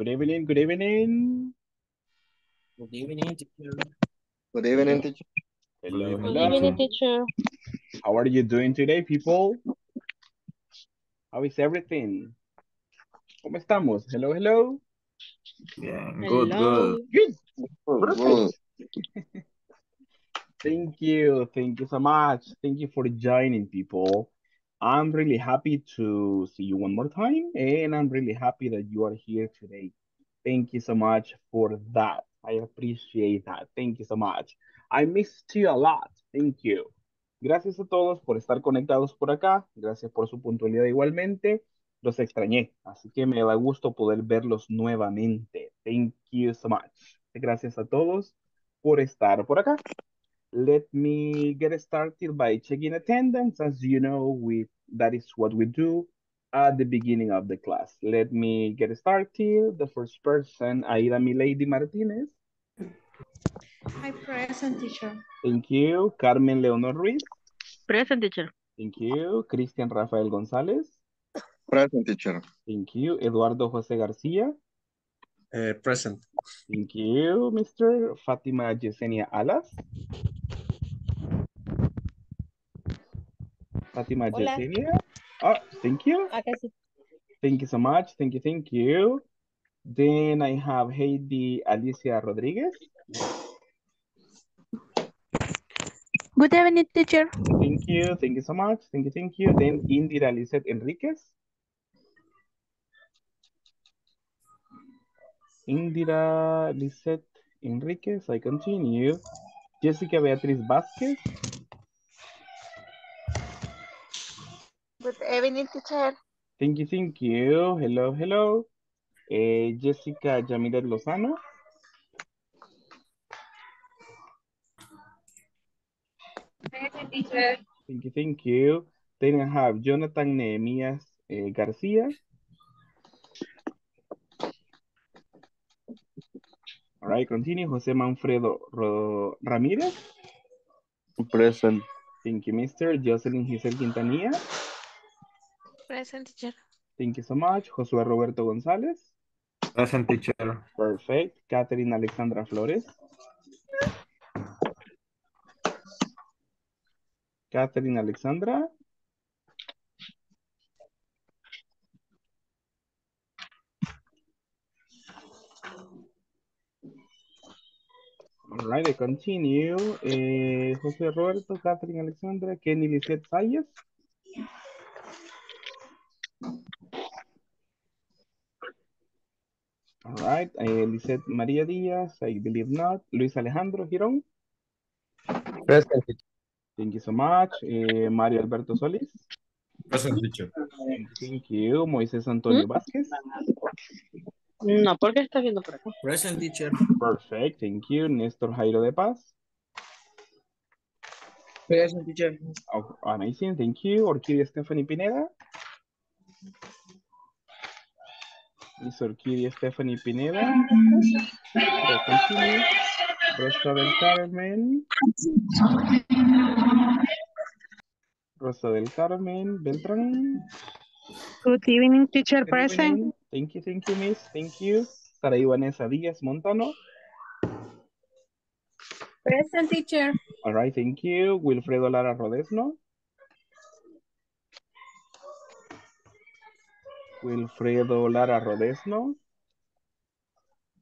Good evening, good evening. Good evening, teacher. Good evening, teacher. Hello, Good hello. evening, teacher. How are you doing today, people? How is everything? ¿Cómo estamos? Hello, hello. Bien, good, Hello. good. Good. Good, good. Thank you. Thank you so much. Thank you for joining, people. I'm really happy to see you one more time, and I'm really happy that you are here today. Thank you so much for that. I appreciate that. Thank you so much. I missed you a lot. Thank you. Gracias a todos por estar conectados por acá. Gracias por su puntualidad igualmente. Los extrañé, así que me da gusto poder verlos nuevamente. Thank you so much. Gracias a todos por estar por acá. Let me get started by checking attendance. As you know, we that is what we do at the beginning of the class. Let me get started. The first person, Aida Milady Martinez. Hi, present teacher. Thank you. Carmen Leonor Ruiz. Present, teacher. Thank you. Cristian Rafael González. Present, teacher. Thank you. Eduardo José García. Uh, present. Thank you, Mr. Fátima Yesenia Alas. Fátima Hola. Yesenia. Oh, ah, thank you. Acá sí. Thank you so much. Thank you. Thank you. Then I have Heidi Alicia Rodriguez. Good evening, teacher. Thank you. Thank you so much. Thank you. Thank you. Then Indira Lizeth Enriquez. Indira Lizeth Enriquez. I continue. Jessica Beatriz Vázquez. Good evening, teacher. Thank you. Thank you. Hello. Hello. Eh, Jessica Yamilet Lozano. Thank you. Thank you. Then I have Jonathan Nehemías eh, García. All right, continue. José Manfredo Ro- Ramírez. Present. Thank you, Mr. Jocelyn Giselle Quintanilla. Present teacher. Thank you so much. Josué Roberto González. Present teacher. Perfect. Catherine Alexandra Flores. Catherine Alexandra. All right, I continue. Eh, José Roberto, Catherine Alexandra, Kenny Lisette Sayas. All right, eh, Lisette María Díaz, I believe not. Luis Alejandro Girón. Present, teacher. Thank you so much. Eh, Mario Alberto Solís. Present, teacher. Thank you. Moisés Antonio Vázquez. No, ¿por qué está viendo por acá? Present, teacher. Perfect. Thank you. Néstor Jairo de Paz. Present, teacher. Oh, amazing. Thank you. Orquídea Stephanie Pineda. Miss Orquídea Stephanie Pineda. Rosa del Carmen. Rosa del Carmen Beltrán. Good evening, teacher. Good evening. Thank you, thank you, miss. Thank you. Saraí Vanessa Díaz Montano. Present teacher. All right, thank you. Wilfredo Lara Rodesno. Wilfredo Lara Rodesno.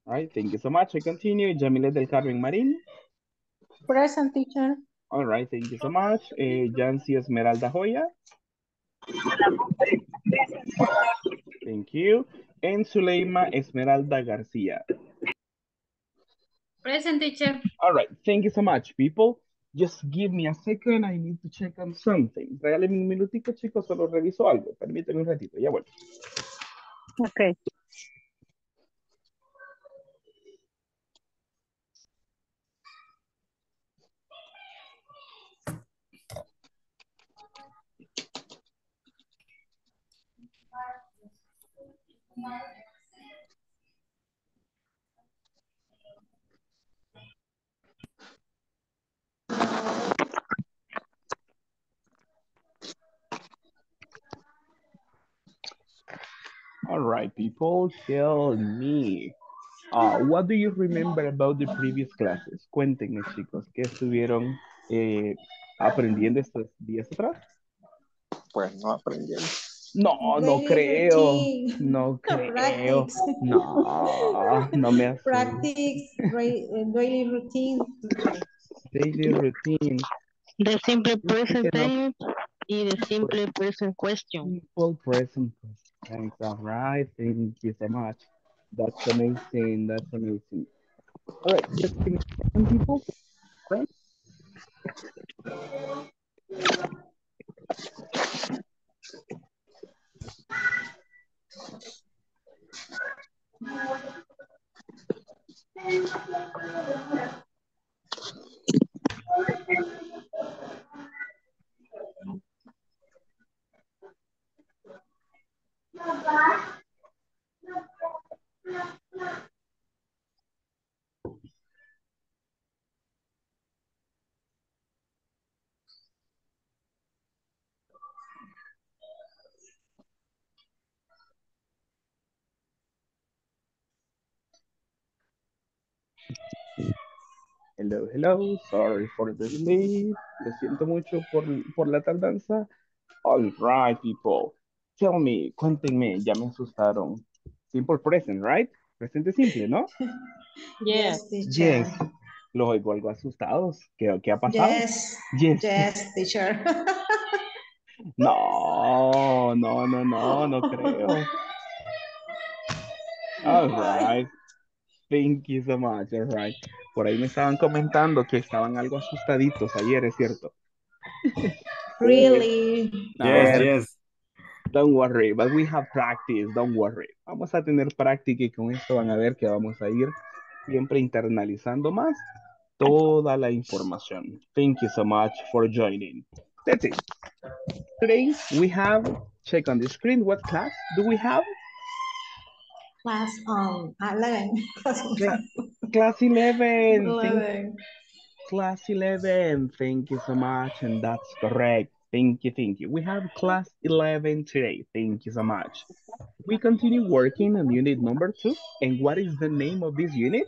All right, thank you so much. I continue. Jamilet del Carmen Marín. Present teacher. All right, thank you so much. Eh, Yancy Esmeralda Joya. Thank you. And Zuleima Esmeralda García. Present teacher. All right, thank you so much, people. Just give me a second, I need to check on something. Regáleme un minutito, chicos, solo reviso algo. Permíteme un ratito, ya vuelvo. Ok. All right, people, tell me. Uh, what do you remember about the previous classes? Cuéntenme, chicos, ¿qué estuvieron eh, aprendiendo estos días atrás? Pues no aprendí. No, no creo. No creo. Practice. No, no me hace. Practice ra- daily routine. Daily routine. The simple present tense y the simple present question. Simple present tense. All right, thank you so much. That's amazing. That's amazing. All right, just give me second, people. Right? Hello, hello. Sorry for the delay. Lo siento mucho por, por la tardanza. All right, people. Tell me, cuéntenme, ya me asustaron. Simple present, right? Presente simple, ¿no? Yes, teacher. Yes. Los oigo algo asustados. ¿Qué, qué ha pasado? Yes, Yes. yes, teacher. No, no, no, no, no creo. All right. Thank you so much. All right. Por ahí me estaban comentando que estaban algo asustaditos ayer, ¿es cierto? Really? No, Yes, yes. Don't worry, but we have practice, don't worry. Vamos a tener práctica y con esto van a ver que vamos a ir siempre internalizando más toda la información. Thank you so much for joining. That's it. Today we have, check on the screen, what class do we have? Class um, 11. Cla- Class 11. Thank 11. Class 11, thank you so much, and that's correct. Thank you, thank you. We have class 11 today. Thank you so much. We continue working on unit number two. And what is the name of this unit?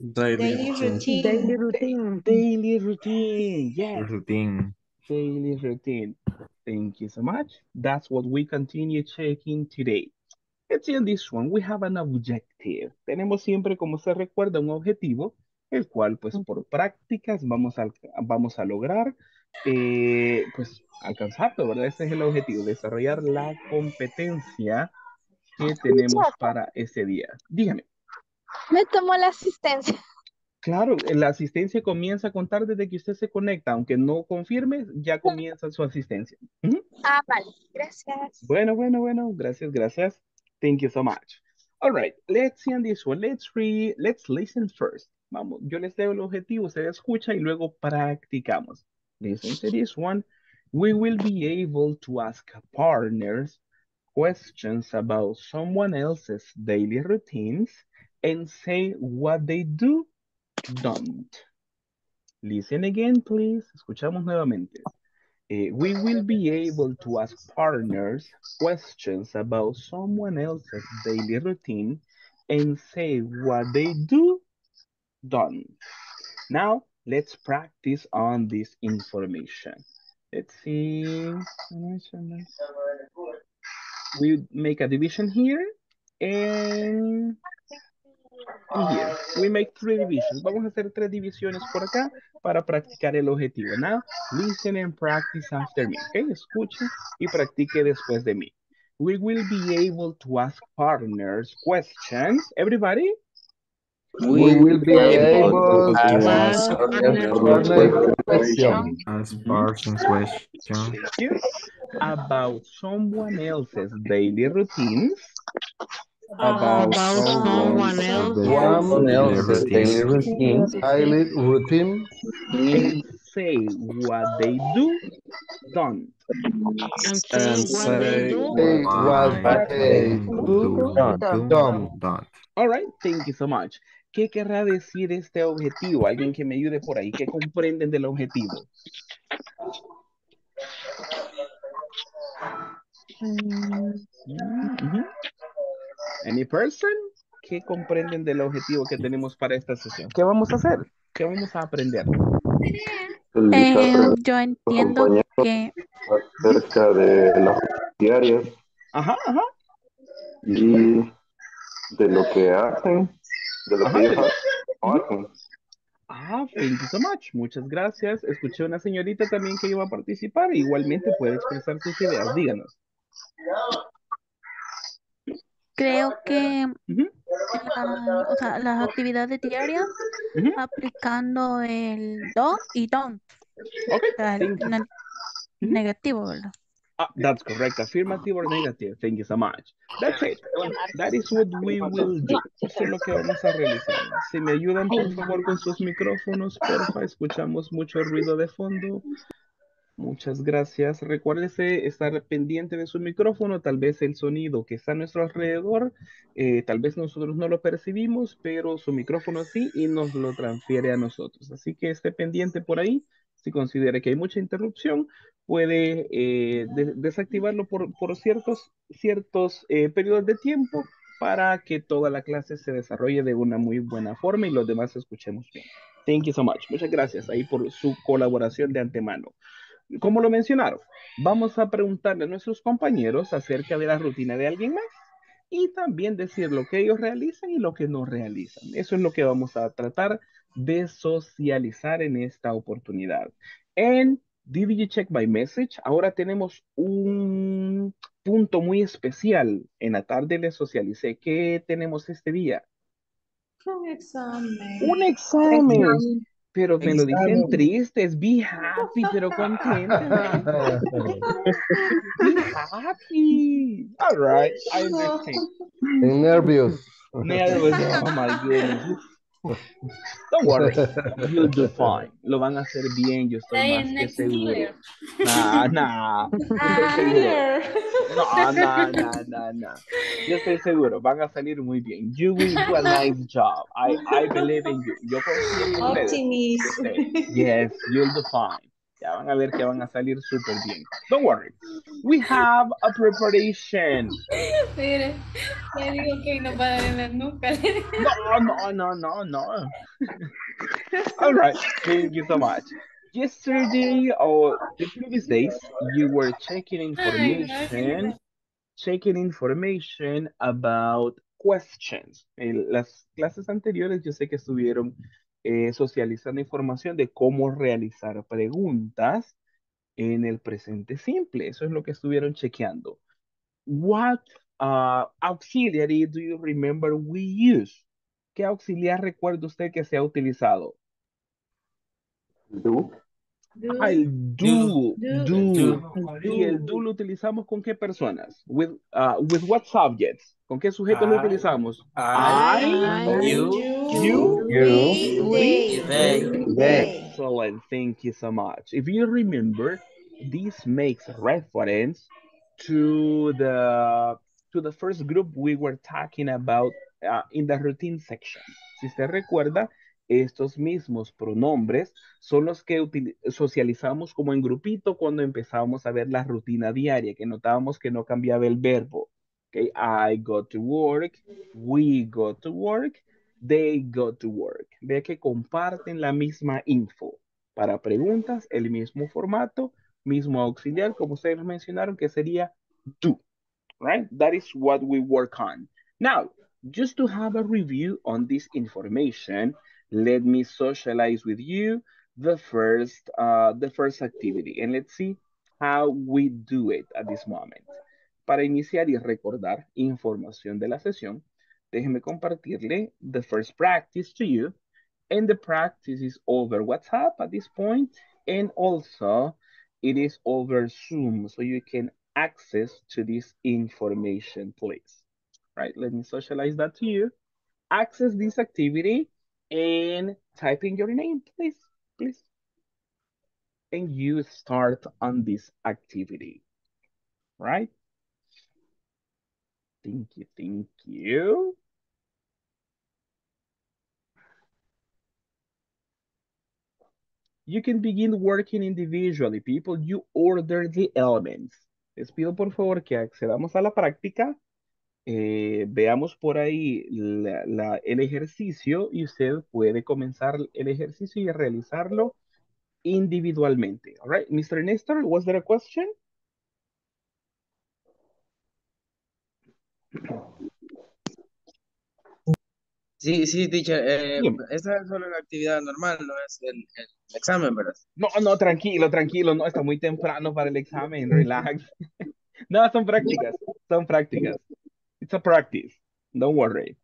Daily routine. Daily routine. Daily routine. Yes, Routine. daily routine. Thank you so much. That's what we continue checking today. Let's see on this one. We have an objective. Tenemos siempre, como se recuerda, un objetivo, el cual, pues, por prácticas vamos a, vamos a lograr, eh, pues, alcanzarlo, ¿verdad? Ese es el objetivo, desarrollar la competencia que tenemos para ese día. Dígame. Me tomó la asistencia. Claro, la asistencia comienza a contar desde que usted se conecta, aunque no confirme, ya comienza su asistencia. Ujú. Ah, vale. Gracias. Bueno, bueno, bueno, gracias, gracias. Thank you so much. All right, let's see on this one. Let's read, let's listen first. Vamos, yo les leo el objetivo, usted escucha y luego practicamos. Listen to this one. We will be able to ask partners questions about someone else's daily routines and say what they do, don't. Listen again, please. Escuchamos nuevamente. Eh, we will be able to ask partners questions about someone else's daily routine and say what they do, don't. Now, let's practice on this information. Let's see. We make a division here and here. We make three divisions. Vamos a hacer tres divisiones por acá para practicar el objetivo. Now, listen and practice after me. Okay, escuche y practique después de mí. We will be able to ask partners questions. Everybody? We will be able to ask ask partners question As person's question. Thank you. About someone else's daily routines. About someone else. Someone else's daily routine, daily routine, And say what they do, don't. And and say what they say do. what they do, do, don't. don't. All right, thank you so much. ¿Qué querrá decir este objetivo? Alguien que me ayude por ahí. ¿Qué comprenden del objetivo? Mm. Any person? ¿Qué comprenden del objetivo que tenemos para esta sesión? ¿Qué vamos a hacer? ¿Qué vamos a aprender? eh, yo entiendo que acerca de las diarias Ajá, ajá. y de lo que hacen, de lo que. Ah, thank you so much. Muchas gracias. Escuché una señorita también que iba a participar. Igualmente puede expresar sus ideas. Díganos. creo que la- o sea, las actividades diarias aplicando el do y don't, Ok, o sea, el negativo, ¿verdad? Ah, that's correct. Affirmative or negative. Thank you so much. That's it. That is what we will do. Eso es lo que vamos a realizar. Si me ayudan, por favor, con sus micrófonos, porfa. Escuchamos mucho ruido de fondo. Muchas gracias. Recuérdese estar pendiente de su micrófono. Tal vez el sonido que está a nuestro alrededor, eh, tal vez nosotros no lo percibimos, pero su micrófono sí y nos lo transfiere a nosotros. Así que esté pendiente por ahí. Si considera que hay mucha interrupción, puede eh, de- desactivarlo por, por ciertos, ciertos eh, periodos de tiempo para que toda la clase se desarrolle de una muy buena forma y los demás escuchemos bien. Thank you so much. Muchas gracias ahí por su colaboración de antemano. Como lo mencionaron, vamos a preguntarle a nuestros compañeros acerca de la rutina de alguien más y también decir lo que ellos realizan y lo que no realizan. Eso es lo que vamos a tratar de socializar en esta oportunidad. En DDG Check by Message, ahora tenemos un punto muy especial. En la tarde les socialicé. ¿Qué tenemos este día? Un examen. Un examen. Pero me lo dicen tristes. Be happy, pero contentos. Be happy. All right, I understand. En nervios. Nervous. Oh my goodness. Don't worry. You'll do fine. Lo van a hacer bien, yo estoy más que seguro. Nah, nah. Yo estoy seguro. No, no, no, no, no. Yo estoy seguro, van a salir muy bien. You will do a nice job. I, I believe in you. Yo confío en. Ustedes. Yes, you'll do fine. Ya van a ver que van a salir súper bien. Don't worry. We have a preparation. Mire, le digo que no. No, no, no, no, no. All right. Thank you so much. Yesterday or the previous days, you were checking information, checking information about questions. En las clases anteriores yo sé que estuvieron eh, socializando información de cómo realizar preguntas en el presente simple. Eso es lo que estuvieron chequeando. What uh, auxiliary do you remember we use? ¿Qué auxiliar recuerda usted que se ha utilizado? Do. Ah, el do, Do. do. ¿Y el do lo utilizamos con qué personas? With, uh, with what subjects? ¿Con qué sujetos lo I, utilizamos? I, I, you, you, You. We. they. They. Excellent. Thank you so much. If you remember, this makes reference to the to the first group we were talking about uh, in the routine section. Si usted recuerda, estos mismos pronombres son los que socializamos como en grupito cuando empezamos a ver la rutina diaria, que notábamos que no cambiaba el verbo. Okay, I go to work, we go to work, they go to work. Ve que comparten la misma info. Para preguntas, el mismo formato, mismo auxiliar, como ustedes mencionaron, que sería do. Right? That is what we work on. Now, just to have a review on this information, let me socialize with you the first, uh, the first activity. And let's see how we do it at this moment. Para iniciar y recordar información de la sesión, déjeme compartirle the first practice to you. And the practice is over WhatsApp at this point. And also it is over Zoom. So you can access to this information, please. Right, let me socialize that to you. Access this activity and type in your name, please, please. And you start on this activity, right? Thank you, thank you. You can begin working individually, people. You order the elements. Les pido por favor que accedamos a la práctica, eh, veamos por ahí el ejercicio y usted puede comenzar el ejercicio y realizarlo individualmente. All right, Mr. Nestor, was there a question? Sí, sí, teacher. Eh, esta es solo la actividad normal, no es el, el examen, ¿verdad? No, no, tranquilo, tranquilo, no, está muy temprano para el examen, relax. No, son prácticas, son prácticas. It's a practice, don't worry.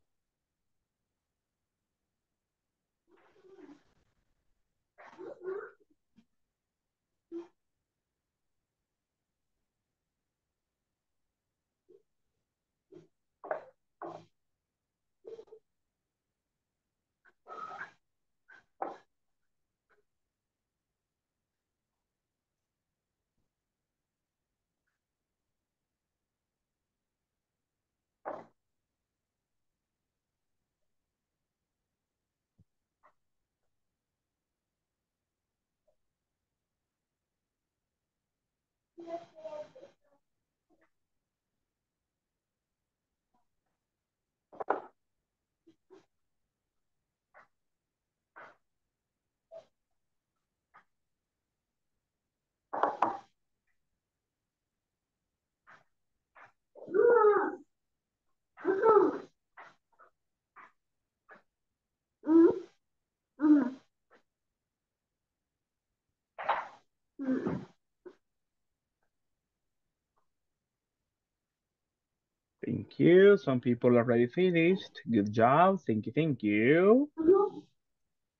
Thank you. Some people already finished. Good job. Thank you, thank you. Uh-huh.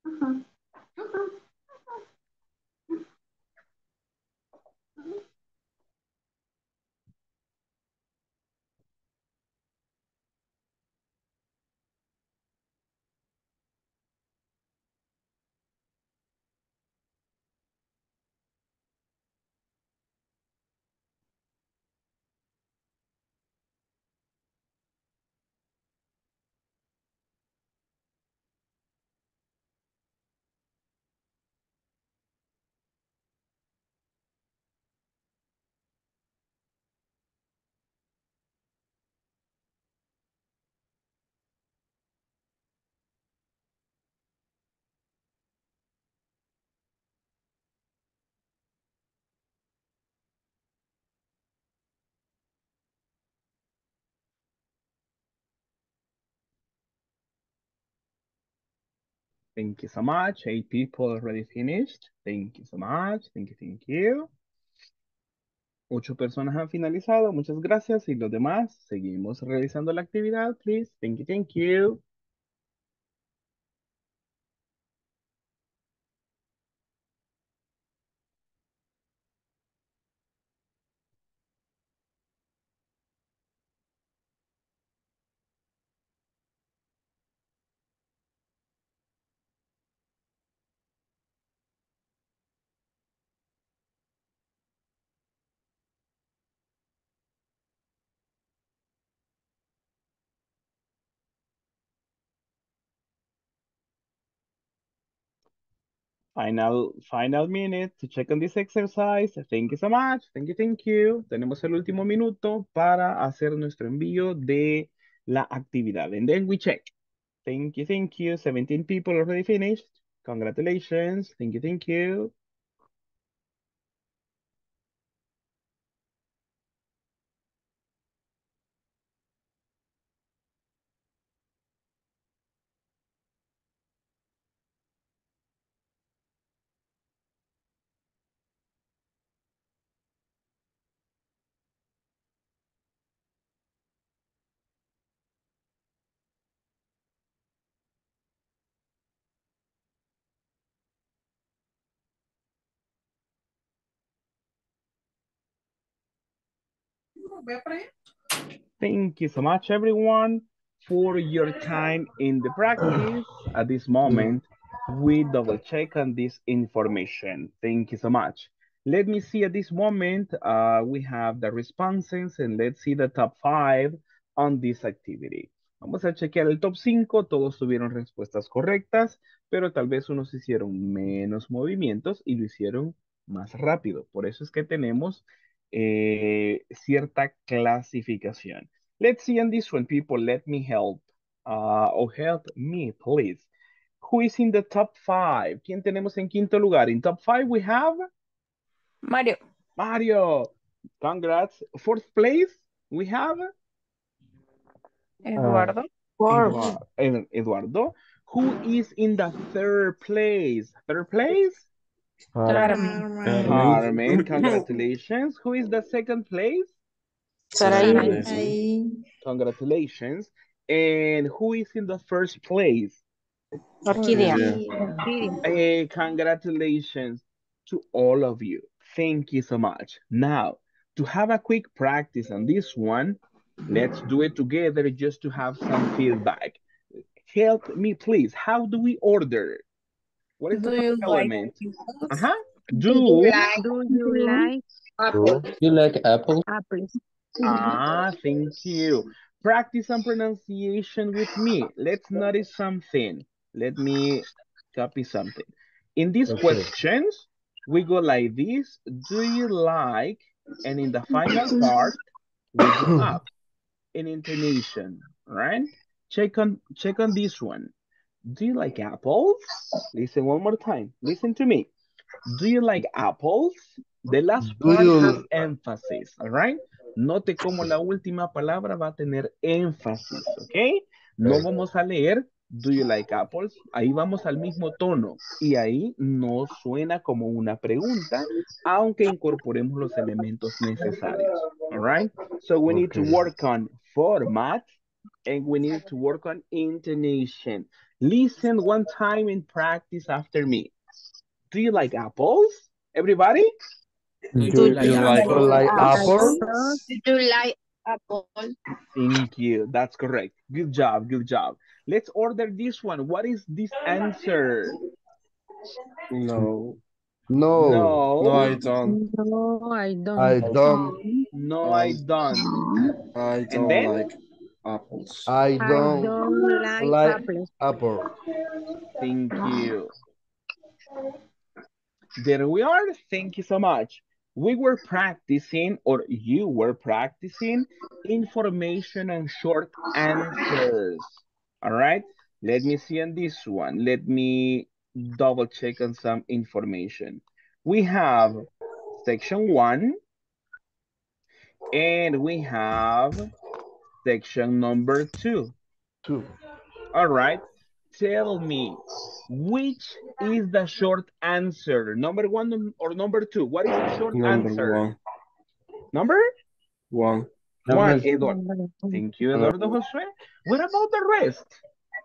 Uh-huh. Uh-huh. Thank you so much. Eight people already finished. Thank you so much. Thank you, thank you. Ocho personas han finalizado. Muchas gracias. Y los demás, seguimos realizando la actividad, please. Thank you, thank you. Final, final minute to check on this exercise. Thank you so much. Thank you, thank you. Tenemos el último minuto para hacer nuestro envío de la actividad. And then we check. Thank you, thank you. 17 people already finished. Congratulations. Thank you, thank you. Thank you so much, everyone, for your time in the practice. At this moment, we double check on this information. Thank you so much. Let me see at this moment, uh, we have the responses and let's see the top five on this activity. Vamos a chequear el top 5, todos tuvieron respuestas correctas, pero tal vez unos hicieron menos movimientos y lo hicieron más rápido. Por eso es que tenemos eh, cierta clasificación. Let's see on this one, people. Let me help. Uh, or help me, please. Who is in the top five? ¿Quién tenemos en quinto lugar? In top five we have Mario. Mario. Congrats. Fourth place we have Eduardo. Edua- Ed- Eduardo. Who is in the third place? Third place? Carmen. Carmen. Congratulations. Who is the second place? Ahí. Congratulations. And who is in the first place? Orquídea. Hey, eh, congratulations to all of you. Thank you so much. Now, to have a quick practice on this one, let's do it together just to have some feedback. Help me, please. How do we order? What is the Do you first like element? Uh-huh. Do Do. you like, do you like You like apple? apples? Ah, thank you. Practice some pronunciation with me. Let's notice something. Let me copy something. In these Okay. questions, we go like this. Do you like? And in the final part, we go up in intonation, right? Check on check on this one. Do you like apples? Listen one more time. Listen to me. Do you like apples? The last part you- has emphasis, all right? Note cómo la última palabra va a tener énfasis, ¿ok? No vamos a leer Do you like apples? Ahí vamos al mismo tono y ahí no suena como una pregunta, aunque incorporemos los elementos necesarios. All right? So we need to work on format and we need to work on intonation. Listen one time and practice after me. Do you like apples? Everybody? Do you like apple? like apple? Do you like apple? Thank you. That's correct. Good job. Good job. Let's order this one. What is this answer? No. No. No. No, I don't. No, I don't. I don't. No, I don't. I And then? like apples. I I don't don't like, like apples. apple. Thank ah. you. There we are. Thank you so much. We were practicing, or you were practicing, information and short answers. All right. Let me see on this one. Let me double check on some information. We have section one, and we have section number two. Two. All right. Tell me, which is the short answer? Number one or number two? What is the short answer? one. Number One. one, Eduardo. Thank you, Eduardo Josue. What about the rest?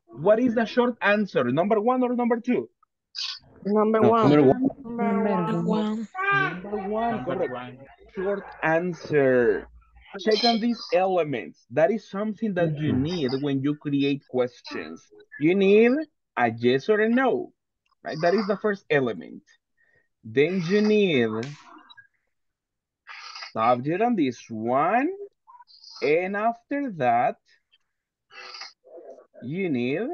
What is the short answer? Number one or number two? Number one. Number one. one. Number one. Number one, correct. Short answer. Check on these elements. That is something that you mm-hmm. need when you create questions. You need a yes or a no, right? That is the first element. Then you need subject on this one. And after that, you need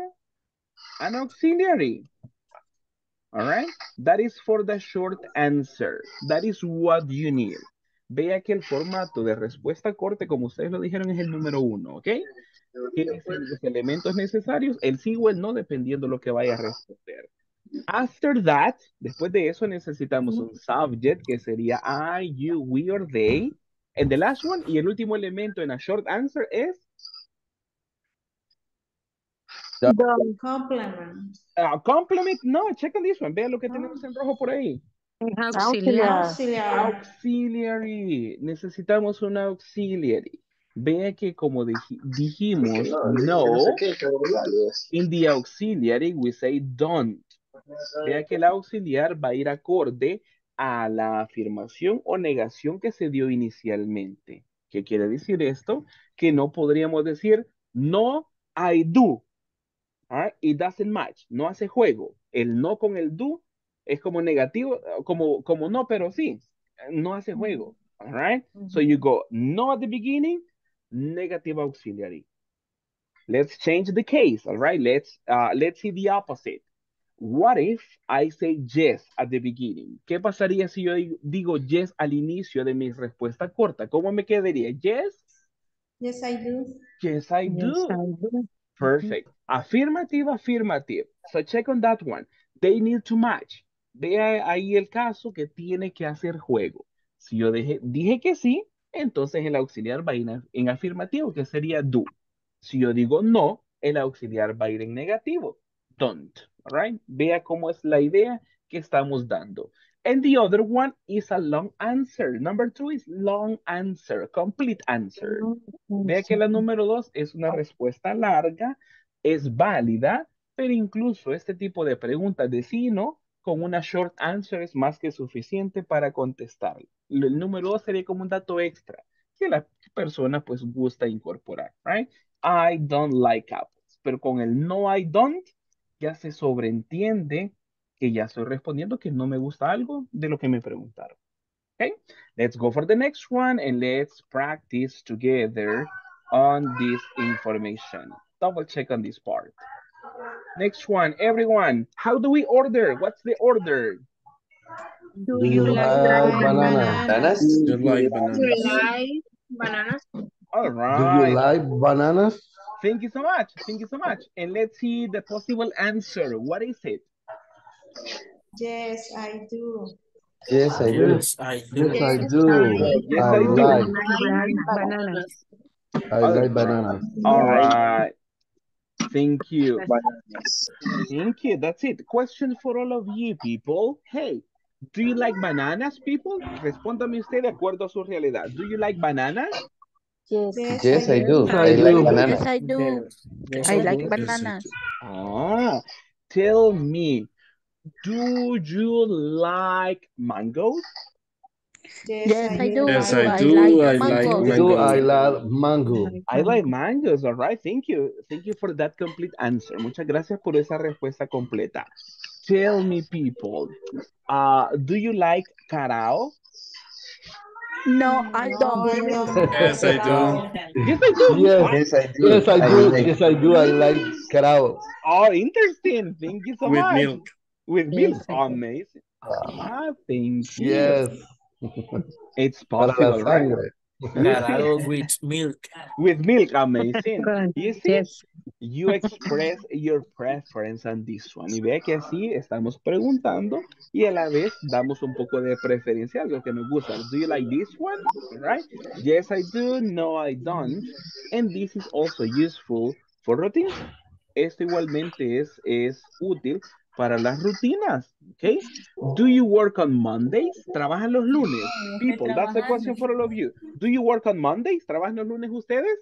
an auxiliary. All right? That is for the short answer. That is what you need. Vea que el formato de respuesta corte, como ustedes lo dijeron, es el número uno, ¿ok? Tiene los elementos necesarios, el sí o el no, dependiendo lo que vaya a responder. After that, después de eso necesitamos un subject, que sería I, you, we, or they. And the last one, y el último elemento en a short answer es Complement. uh, complement. No, check on this one. Vea lo que tenemos en rojo por ahí. Auxiliar. Auxiliar. Auxiliary. Necesitamos un auxiliary. Vea que como dij- dijimos, no, in the auxiliary we say don't. Vea que el auxiliar va a ir acorde a la afirmación o negación que se dio inicialmente. ¿Qué quiere decir esto? Que no podríamos decir no, I do. Alright, It doesn't match. No hace juego. El no con el do es como negativo, como, como no, pero sí. No hace juego. All right? So you go no at the beginning, negative auxiliary. Let's change the case. All right? Let's uh, let's see the opposite. What if I say yes at the beginning? ¿Qué pasaría si yo digo yes al inicio de mi respuesta corta? ¿Cómo me quedaría? Yes, Yes, I do. yes I do. Yes, I do. Perfect. Affirmative, affirmative. So check on that one. They need to match. Vea ahí el caso que tiene que hacer juego. Si yo dije, dije que sí, entonces el auxiliar va a ir en, afirmativo, que sería do. Si yo digo no, el auxiliar va a ir en negativo. Don't. Right? Vea cómo es la idea que estamos dando. And the other one is a long answer. Number two is long answer, complete answer. Vea que la número dos es una respuesta larga, es válida, pero incluso este tipo de preguntas de sí y no, con una short answer es más que suficiente para contestar. El número dos sería como un dato extra que la persona pues gusta incorporar, right? I don't like apples. Pero con el no I don't ya se sobreentiende que ya estoy respondiendo que no me gusta algo de lo que me preguntaron. Okay, let's go for the next one and let's practice together on this information. Double check on this part. Next one, everyone. How do we order? What's the order? Do Do you you like like banana? bananas? Bananas? You like bananas. like bananas? All Do you like bananas? Thank you so much. Thank you so much. And let's see the possible answer. What is it? Yes, I do. Yes, I do. Yes, I do. Yes, I do. Yes, I I do. like, Like bananas. I like bananas. All right. Thank you. Bananas. Thank you. That's it. Question for all of you people. Hey, do you like bananas, people? Respóndame usted de acuerdo a su realidad. Do you like bananas? Yes, Yes, I do. Yes, I I like do. bananas. Yes, I do. Yes, I do. like Yes, bananas. Ah, tell me, do you like mangoes? Yes, I do. Yes, I I do. like I like mango. Do I like mango? I like mangoes. All right. Thank you. Thank you for that complete answer. Muchas gracias por esa respuesta completa. Tell me, people, uh, do you like carao? No, I don't. Yes, I do. Yes, I do. Yes, Yes, I do. yes, I do. like- Yes, I do. I like carao. Oh, interesting. Thank you so With much. milk. With milk. Yes, I do. Amazing. Ah, thank you. Yes. It's possible, right? Carado with milk. With milk, amazing. You see, you express your preference on this one. Y ve que así estamos preguntando y a la vez damos un poco de preferencia a lo que nos gusta. Do you like this one? Right? Yes, I do. No, I don't. And this is also useful for routines. Esto igualmente es, es útil para las rutinas. Okay? Do you work on Mondays? ¿Trabajan los lunes? People, that's a question for all of you. Do you work on Mondays? ¿Trabajan los lunes ustedes?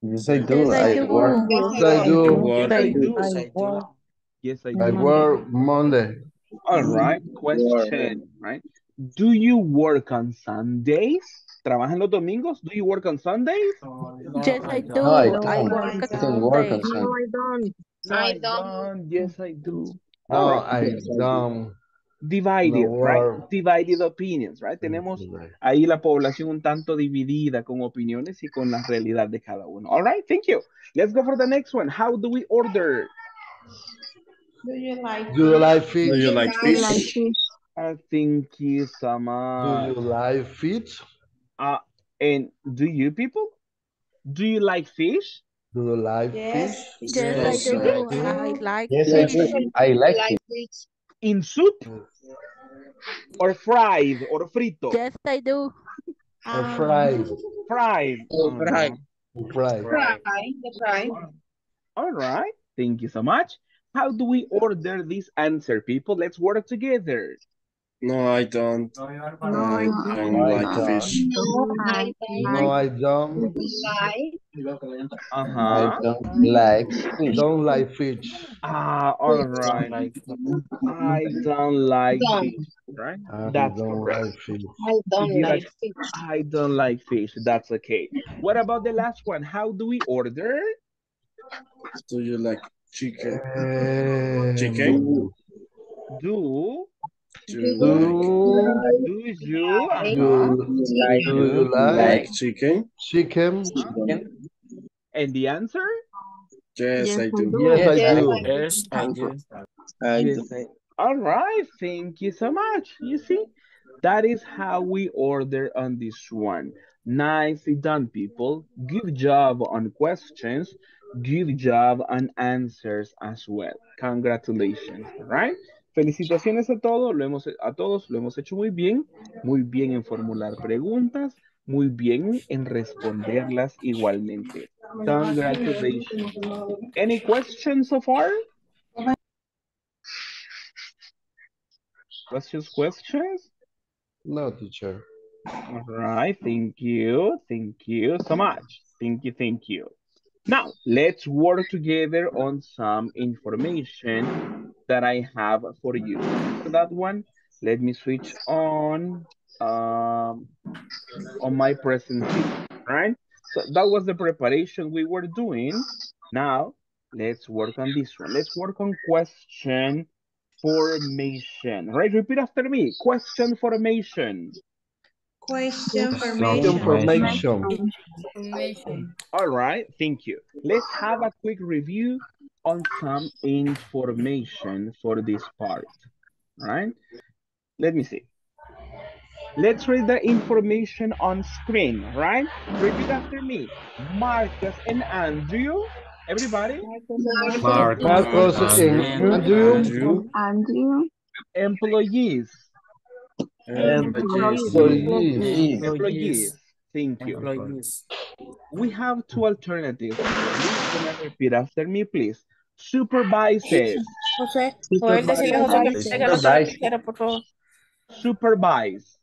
Yes, I do. I work. Yes, I do. Yes, I do. Yes, I do. Work Monday. All right. Question, right? Do you work on Sundays? ¿Trabajan los domingos? Do you work on Sundays? Yes, I do. No, I work I on don't work on Sunday. No, I don't. I don't. don't. Yes, I do. No, right. I don't. Divided, No right? Divided opinions, right? Tenemos ahí la población un tanto dividida con opiniones y con la realidad de cada uno. All right, thank you. Let's go for the next one. How do we order? Do you like Do you like fish? Do you like I like fish? Uh, thank you so Do much. you like fish? Uh, and do you people? Do you like fish? Do you like Yes. fish? Yes, Yes, I I do. do. I like Yes, I fish. do. I like Like it. fish. In soup? Or fried or frito? Yes, I do. Or Um, fried? Fried. Oh, right. Fried. Fry. Fry. All right. Thank you so much. How do we order this answer, people? Let's work together. No, I don't. No, I I don't I like don't. fish. No, I No, I don't. Like. Uh-huh. I don't like fish. Don't like fish. Ah, all right. I don't like fish, right? I That's don't correct. like fish. I don't like like- fish. I don't like fish. That's okay. What about the last one? How do we order? Do you like chicken? Eh, Chicken? Do Do you Do, like do you? Do, Like, do you like like chicken? chicken? And the answer? Yes, Yes, I do. Yes, I do. Yes, I do. I All right, thank you so much. You see, that is how we order on this one. Nicely done, people. Good job on questions. Good job on answers as well. Congratulations, all right? Felicitaciones a todos, lo hemos, a todos, lo hemos hecho muy bien. Muy bien en formular preguntas, muy bien en responderlas igualmente. Congratulations. Any questions so far? Questions, questions? No, teacher. All right, thank you. Thank you so much. Thank you, thank you. Now, let's work together on some information that I have for you. For that one, let me switch on um, on my presentation, right? So that was the preparation we were doing. Now, let's work on this one. Let's work on question formation, right? Repeat after me. Question formation. Question Information. formation. Information. Information. All right, thank you. Let's have a quick review on some information for this part, all right? Let me see. Let's read the information on screen, right? Repeat after me. Marcus and Andrew. Everybody. Marcus, Marcos and and Andrew. Andrew. Employees. Employees. Employees. Thank you. Employees. We have two alternatives. Please repeat after me, please. Supervises. José, ¿puedes decirle a José que traiga Supervise. por favor? Supervise.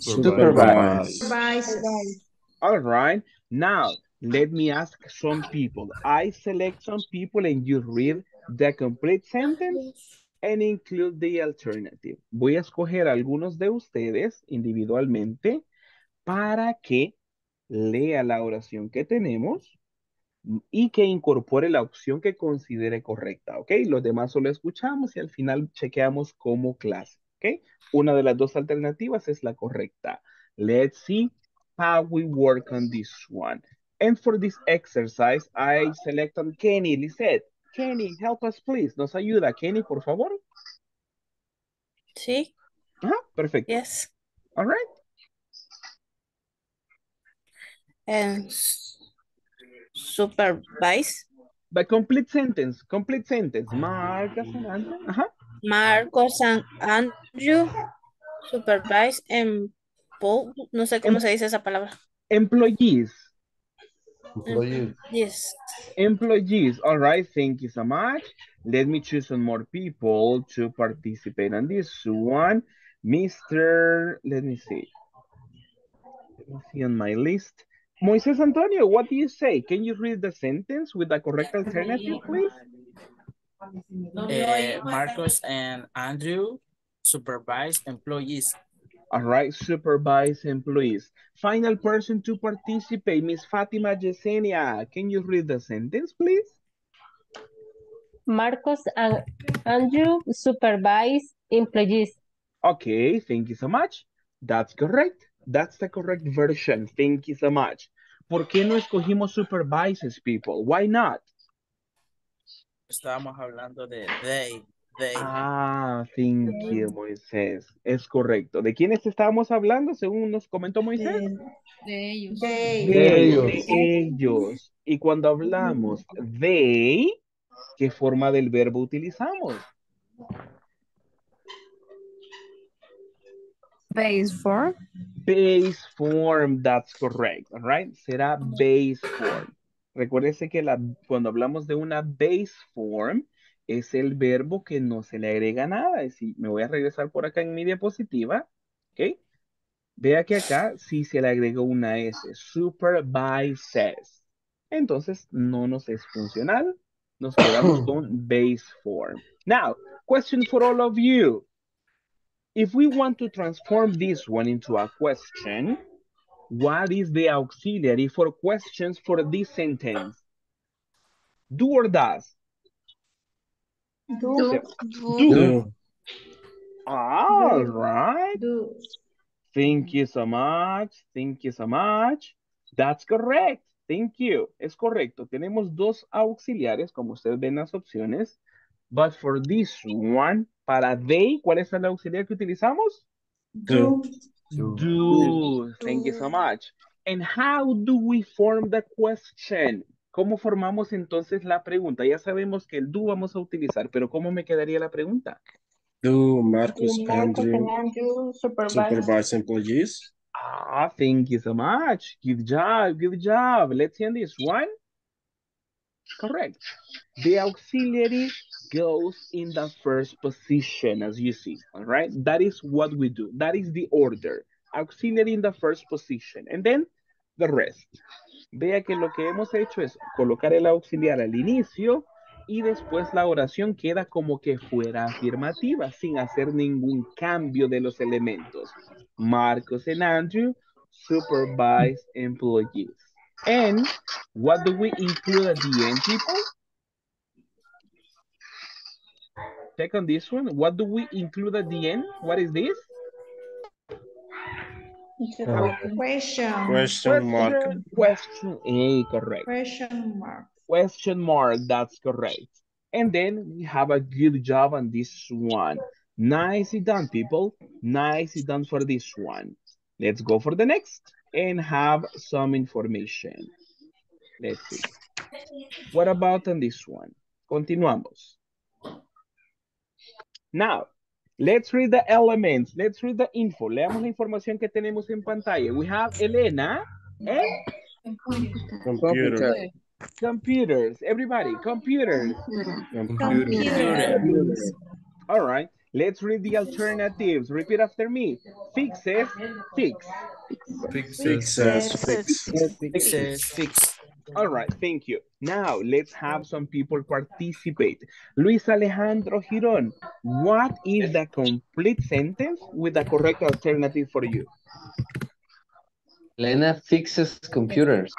Supervise. Supervise. All right. Now, let me ask some people. I select some people and you read the complete sentence and include the alternative. Voy a escoger algunos de ustedes individualmente para que lea la oración que tenemos y que incorpore la opción que considere correcta, ¿ok? Los demás solo escuchamos y al final chequeamos como clase, ¿ok? Una de las dos alternativas es la correcta. Let's see how we work on this one. And for this exercise, I select on Kenny. Lisette, Kenny, help us please. ¿Nos ayuda, Kenny, por favor? Sí, Ajá, perfecto. yes. All right. And supervise. The complete sentence, complete sentence. Andrew. Ajá. Marcos and Andrew supervise and Paul, no sé cómo se dice esa palabra. Employees. Employees. Yes. Employees. All right. Thank you so much. Let me choose some more people to participate on this one. Mr. Let me see. Let me see on my list. Moises Antonio, what do you say? Can you read the sentence with the correct alternative, please? Eh, Marcos and Andrew supervise employees. All right, supervise employees. Final person to participate, Miss Fatima Yesenia. Can you read the sentence, please? Marcos and Andrew supervise employees. Okay, thank you so much. That's correct. That's the correct version. Thank you so much. ¿Por qué no escogimos supervises, people? Why not? Estábamos hablando de they. They. Ah, thank you, Moisés. Es correcto. ¿De quiénes estábamos hablando, según nos comentó Moisés? De ellos. De ellos. de ellos. Y cuando hablamos they, ¿qué forma del verbo utilizamos? Base for. Base form, that's correct, all right? Será base form. Recuérdese que cuando hablamos de una base form, es el verbo que no se le agrega nada. Es decir, me voy a regresar por acá en mi diapositiva, ¿ok? Vea que acá sí se le agregó una S, supervises. Entonces, no nos es funcional. Nos quedamos con base form. Now, question for all of you. If we want to transform this one into a question, what is the auxiliary for questions for this sentence? Do or does? Do. Do. All right. Do. Thank you so much. Thank you so much. That's correct. Thank you. Es correcto. Tenemos dos auxiliares, como ustedes ven las opciones. But for this one, para they, ¿cuál es el auxiliar que utilizamos? Do. Do. Thank you so much. And how do we form the question? ¿Cómo formamos entonces la pregunta? Ya sabemos que el do vamos a utilizar, pero ¿cómo me quedaría la pregunta? Do Marcus Do Marcus Andrew and Andrew supervise? supervise employees? Ah, thank you so much. Good job, good job. Let's end this one. Correct. The auxiliary goes in the first position, as you see, all right? That is what we do. That is the order. Auxiliary in the first position. And then the rest. Vea que lo que hemos hecho es colocar el auxiliar al inicio y después la oración queda como que fuera afirmativa, sin hacer ningún cambio de los elementos. Marcos and Andrew supervise employees. And what do we include at the end, people? Check on this one. What do we include at the end? What is this? Question. Question mark. Question. Eh, correct. Question mark. Question mark. That's correct. And then we have a good job on this one. Nicely done, people. Nicely done for this one. Let's go for the next and have some information. Let's see. What about on this one? Continuamos. Now, let's read the elements. Let's read the info. Leamos la información que tenemos en pantalla. We have Elena and Computer. computers. Everybody, computers. Computer. All right. Let's read the alternatives. Repeat after me. Fixes, fix. Fixes, fix. Fixes, fix. All right, thank you. Now, let's have some people participate. Luis Alejandro Giron, what is the complete sentence with the correct alternative for you? Lena fixes computers.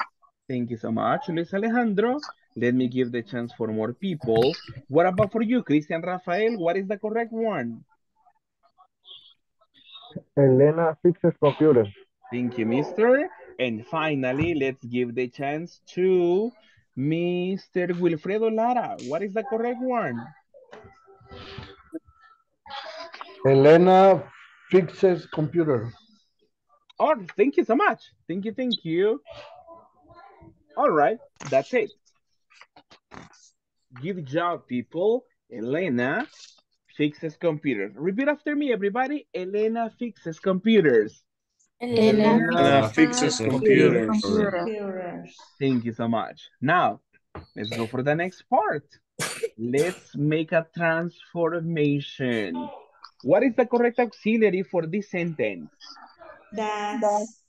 Thank you so much, Luis Alejandro. Let me give the chance for more people. What about for you, Christian Rafael? What is the correct one? Elena fixes computers. Thank you, mister. And finally, let's give the chance to Mr. Wilfredo Lara. What is the correct one? Elena fixes computers. Oh, thank you so much. Thank you, thank you. All right, that's it. Good job, people. Elena fixes computers. Repeat after me, everybody. Elena fixes computers. Elena fixes computers. Computers. Thank you so much. Now, let's go for the next part. Let's make a transformation. What is the correct auxiliary for this sentence? Does.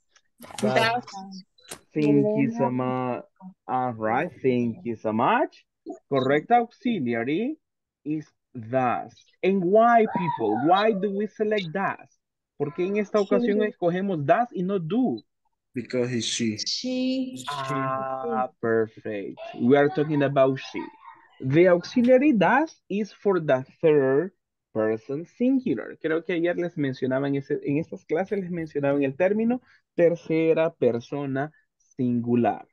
Thank you so much. All right, thank you so much. Correct auxiliary is thus. And why, people? Why do we select thus? Porque en esta ocasión escogemos thus y no do. Because he's she. She. Ah, perfect. We are talking about she. The auxiliary does is for the third person singular. Creo que ayer les mencionaban, ese, en estas clases les mencionaban el término tercera persona singular.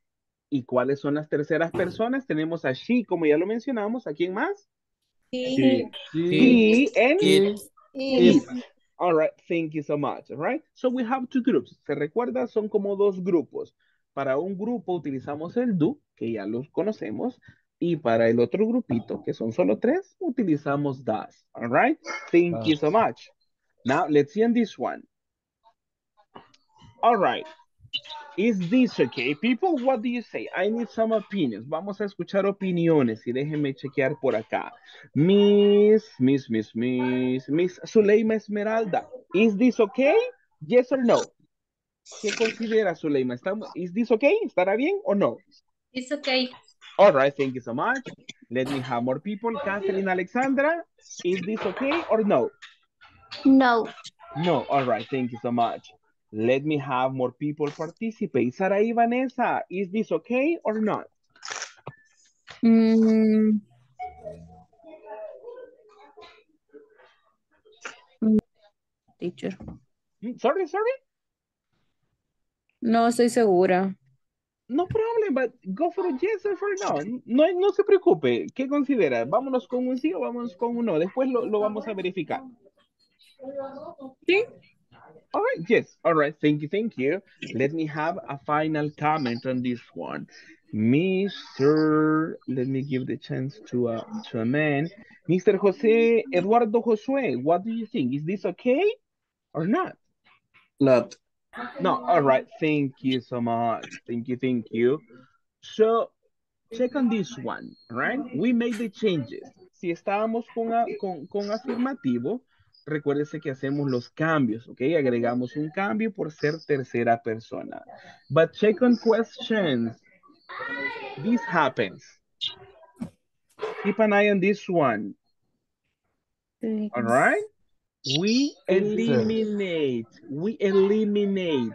¿Y cuáles son las terceras personas? Tenemos a she, como ya lo mencionamos. ¿A quién más? He. He and It, it. All right, thank you so much. All right, so we have two groups. ¿Se recuerda? Son como dos grupos. Para un grupo utilizamos el do, que ya los conocemos, y para el otro grupito, que son solo tres, utilizamos does. All right, thank you so much. Now, let's see on this one. All right. Is this okay, people? What do you say? I need some opinions. Vamos a escuchar opiniones y déjenme chequear por acá. Miss, Miss, Miss, Miss, Miss Zuleima Esmeralda. Is this okay? Yes or no? ¿Qué considera Zuleima? ¿Estamos- Is this okay? ¿Estará bien o no? It's okay. All right, thank you so much. Let me have more people. Catherine Alexandra, is this okay or no? No. No, all right, thank you so much. Let me have more people participate. Saraí Vanessa, is this okay or not? Mm. Teacher. Mm, Sorry, sorry. No estoy segura. No problem, but go for a yes or for no. No, no se preocupe. ¿Qué considera? ¿Vámonos con un sí o vámonos con un no? Después lo, lo vamos a verificar. Sí. All right, yes. All right, thank you, thank you. Let me have a final comment on this one. Mr. Let me give the chance to a, to a man. Mr. Jose Eduardo Josue, what do you think? Is this okay or not? Not. No, all right. Thank you so much. Thank you, thank you. So, check on this one, right? We made the changes. Si estábamos con, a- con, con afirmativo, recuérdese que hacemos los cambios, ¿ok? Agregamos un cambio por ser tercera persona. But check on questions. This happens. Keep an eye on this one, all right? We eliminate. We eliminate.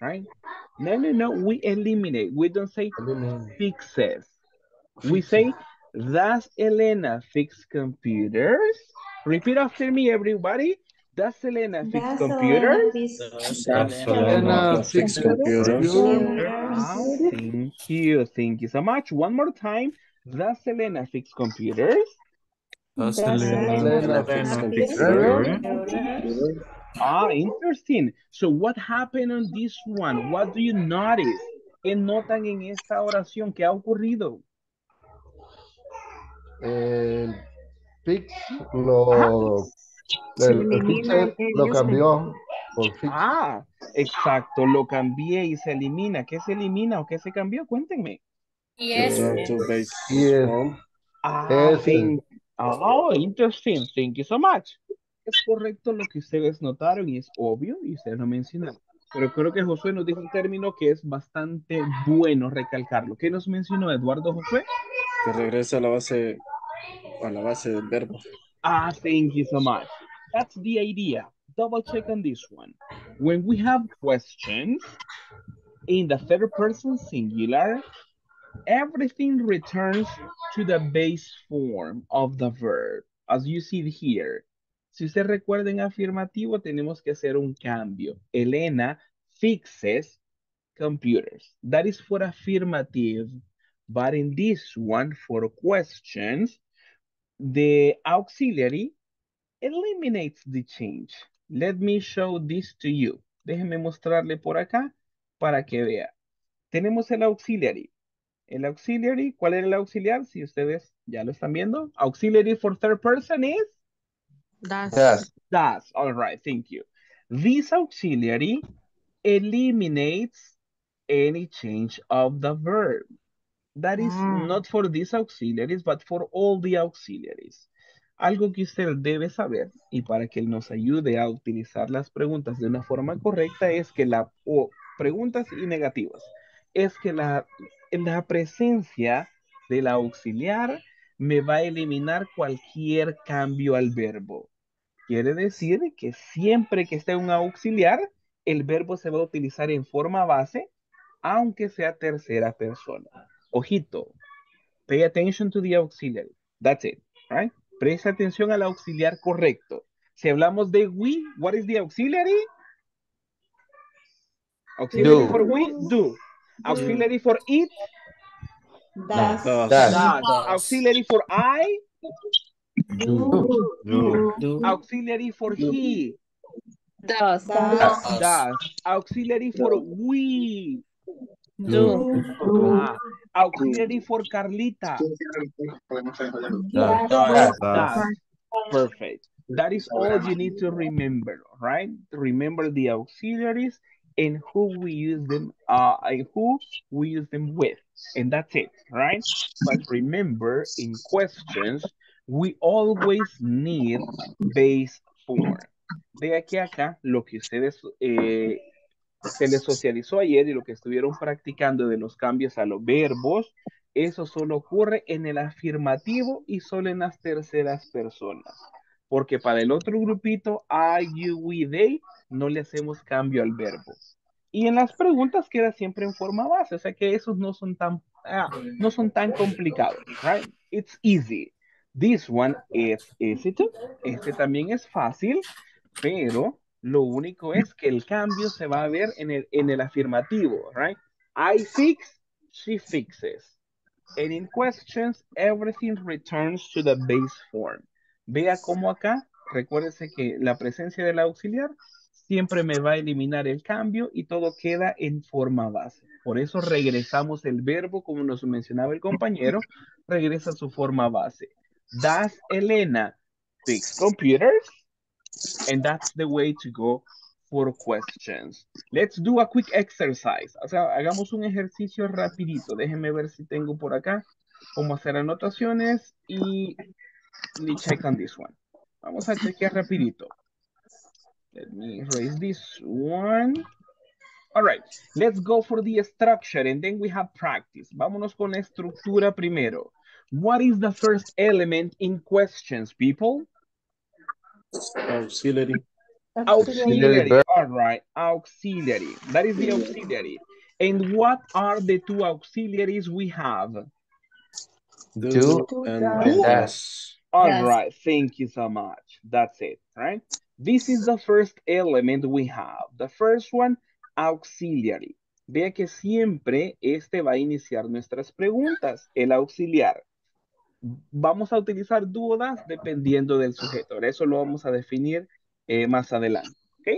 Right? No, no, no. We eliminate. We don't say fixes. We say, does Elena fix computers? Repeat after me, everybody. Does Elena fix Does computers? Elena Elena fix Fix computers. Ah, thank you. Thank you so much. One more time. Does Elena fix computers? Does Elena fix fix computers? Ah, interesting. So what happened on this one? What do you notice? ¿Qué notan en esta oración? ¿Qué ha ocurrido? El fix lo, el, el el lo cambió por fix. Ah, exacto, lo cambié y se elimina. ¿Qué se elimina o qué se cambió? Cuéntenme. Y es- form. Ah, oh, interesting. Thank you so much. Es correcto lo que ustedes notaron y es obvio y ustedes lo mencionaron. Pero creo que Josué nos dijo un término que es bastante bueno recalcarlo. ¿Qué nos mencionó Eduardo Josué? Que regresa a la base, a la base del verbo. Ah, thank you so much. That's the idea. Double check on this one. When we have questions in the third person singular, everything returns to the base form of the verb, as you see here. Si usted recuerda en afirmativo, tenemos que hacer un cambio. Elena fixes computers. That is for affirmative. But in this one, for questions, the auxiliary eliminates the change. Let me show this to you. Déjeme mostrarle por acá para que vea. Tenemos el auxiliary. El auxiliary, ¿cuál era el auxiliar? Si ustedes ya lo están viendo. Auxiliary for third person is Das. Yes. does. All right, thank you. This auxiliary eliminates any change of the verb. That is Ah. not for these auxiliaries, but for all the auxiliaries. Algo que usted debe saber y para que nos ayude a utilizar las preguntas de una forma correcta es que la, o preguntas y negativas, es que la, la presencia del auxiliar me va a eliminar cualquier cambio al verbo. Quiere decir que siempre que esté un auxiliar, el verbo se va a utilizar en forma base, aunque sea tercera persona. Ojito, pay attention to the auxiliary. That's it, right? Presta atención al auxiliar correcto. Si hablamos de we, what is the auxiliary? Auxiliary Do. for we, do. Auxiliary for it, Das. Das. Das. does. Auxiliary for I, Do. do. Do. Auxiliary for he, does. Auxiliary for we, Do. Auxiliary for Carlita, Does. does. Perfect. That is all you need to remember, right? Remember the auxiliaries and who we use them, uh, and who we use them with, and that's it, right? But remember, in questions, we always need base form. De aquí a acá, lo que ustedes eh, se les socializó ayer y lo que estuvieron practicando de los cambios a los verbos, eso solo ocurre en el afirmativo y solo en las terceras personas. Porque para el otro grupito, I, you, we, they, no le hacemos cambio al verbo. Y en las preguntas queda siempre en forma base, o sea que esos no son tan, ah, no son tan complicados, right? It's easy. This one is easy too. Este también es fácil, pero lo único es que el cambio se va a ver en el, en el afirmativo, right? I fix, she fixes. And in questions, everything returns to the base form. Vea cómo acá, recuérdese que la presencia del auxiliar siempre me va a eliminar el cambio y todo queda en forma base. Por eso regresamos el verbo, como nos mencionaba el compañero, regresa a su forma base. Does Elena fix computers? And that's the way to go for questions. Let's do a quick exercise. O sea, hagamos un ejercicio rapidito. Déjenme ver si tengo por acá cómo hacer anotaciones y let check on this one. Vamos a chequear rapidito. Let me raise this one. All right, let's go for the structure and then we have practice. Vámonos con la estructura primero. What is the first element in questions, people? Auxiliary. Auxiliary. verb. All right, auxiliary. That is the auxiliary. And what are the two auxiliaries we have? Do, Do and and does. All Yes. right, thank you so much. That's it, right? This is the first element we have. The first one, auxiliary. Vea que siempre este va a iniciar nuestras preguntas, el auxiliar. Vamos a utilizar dudas dependiendo del sujeto. Eso lo vamos a definir eh, más adelante, ¿ok?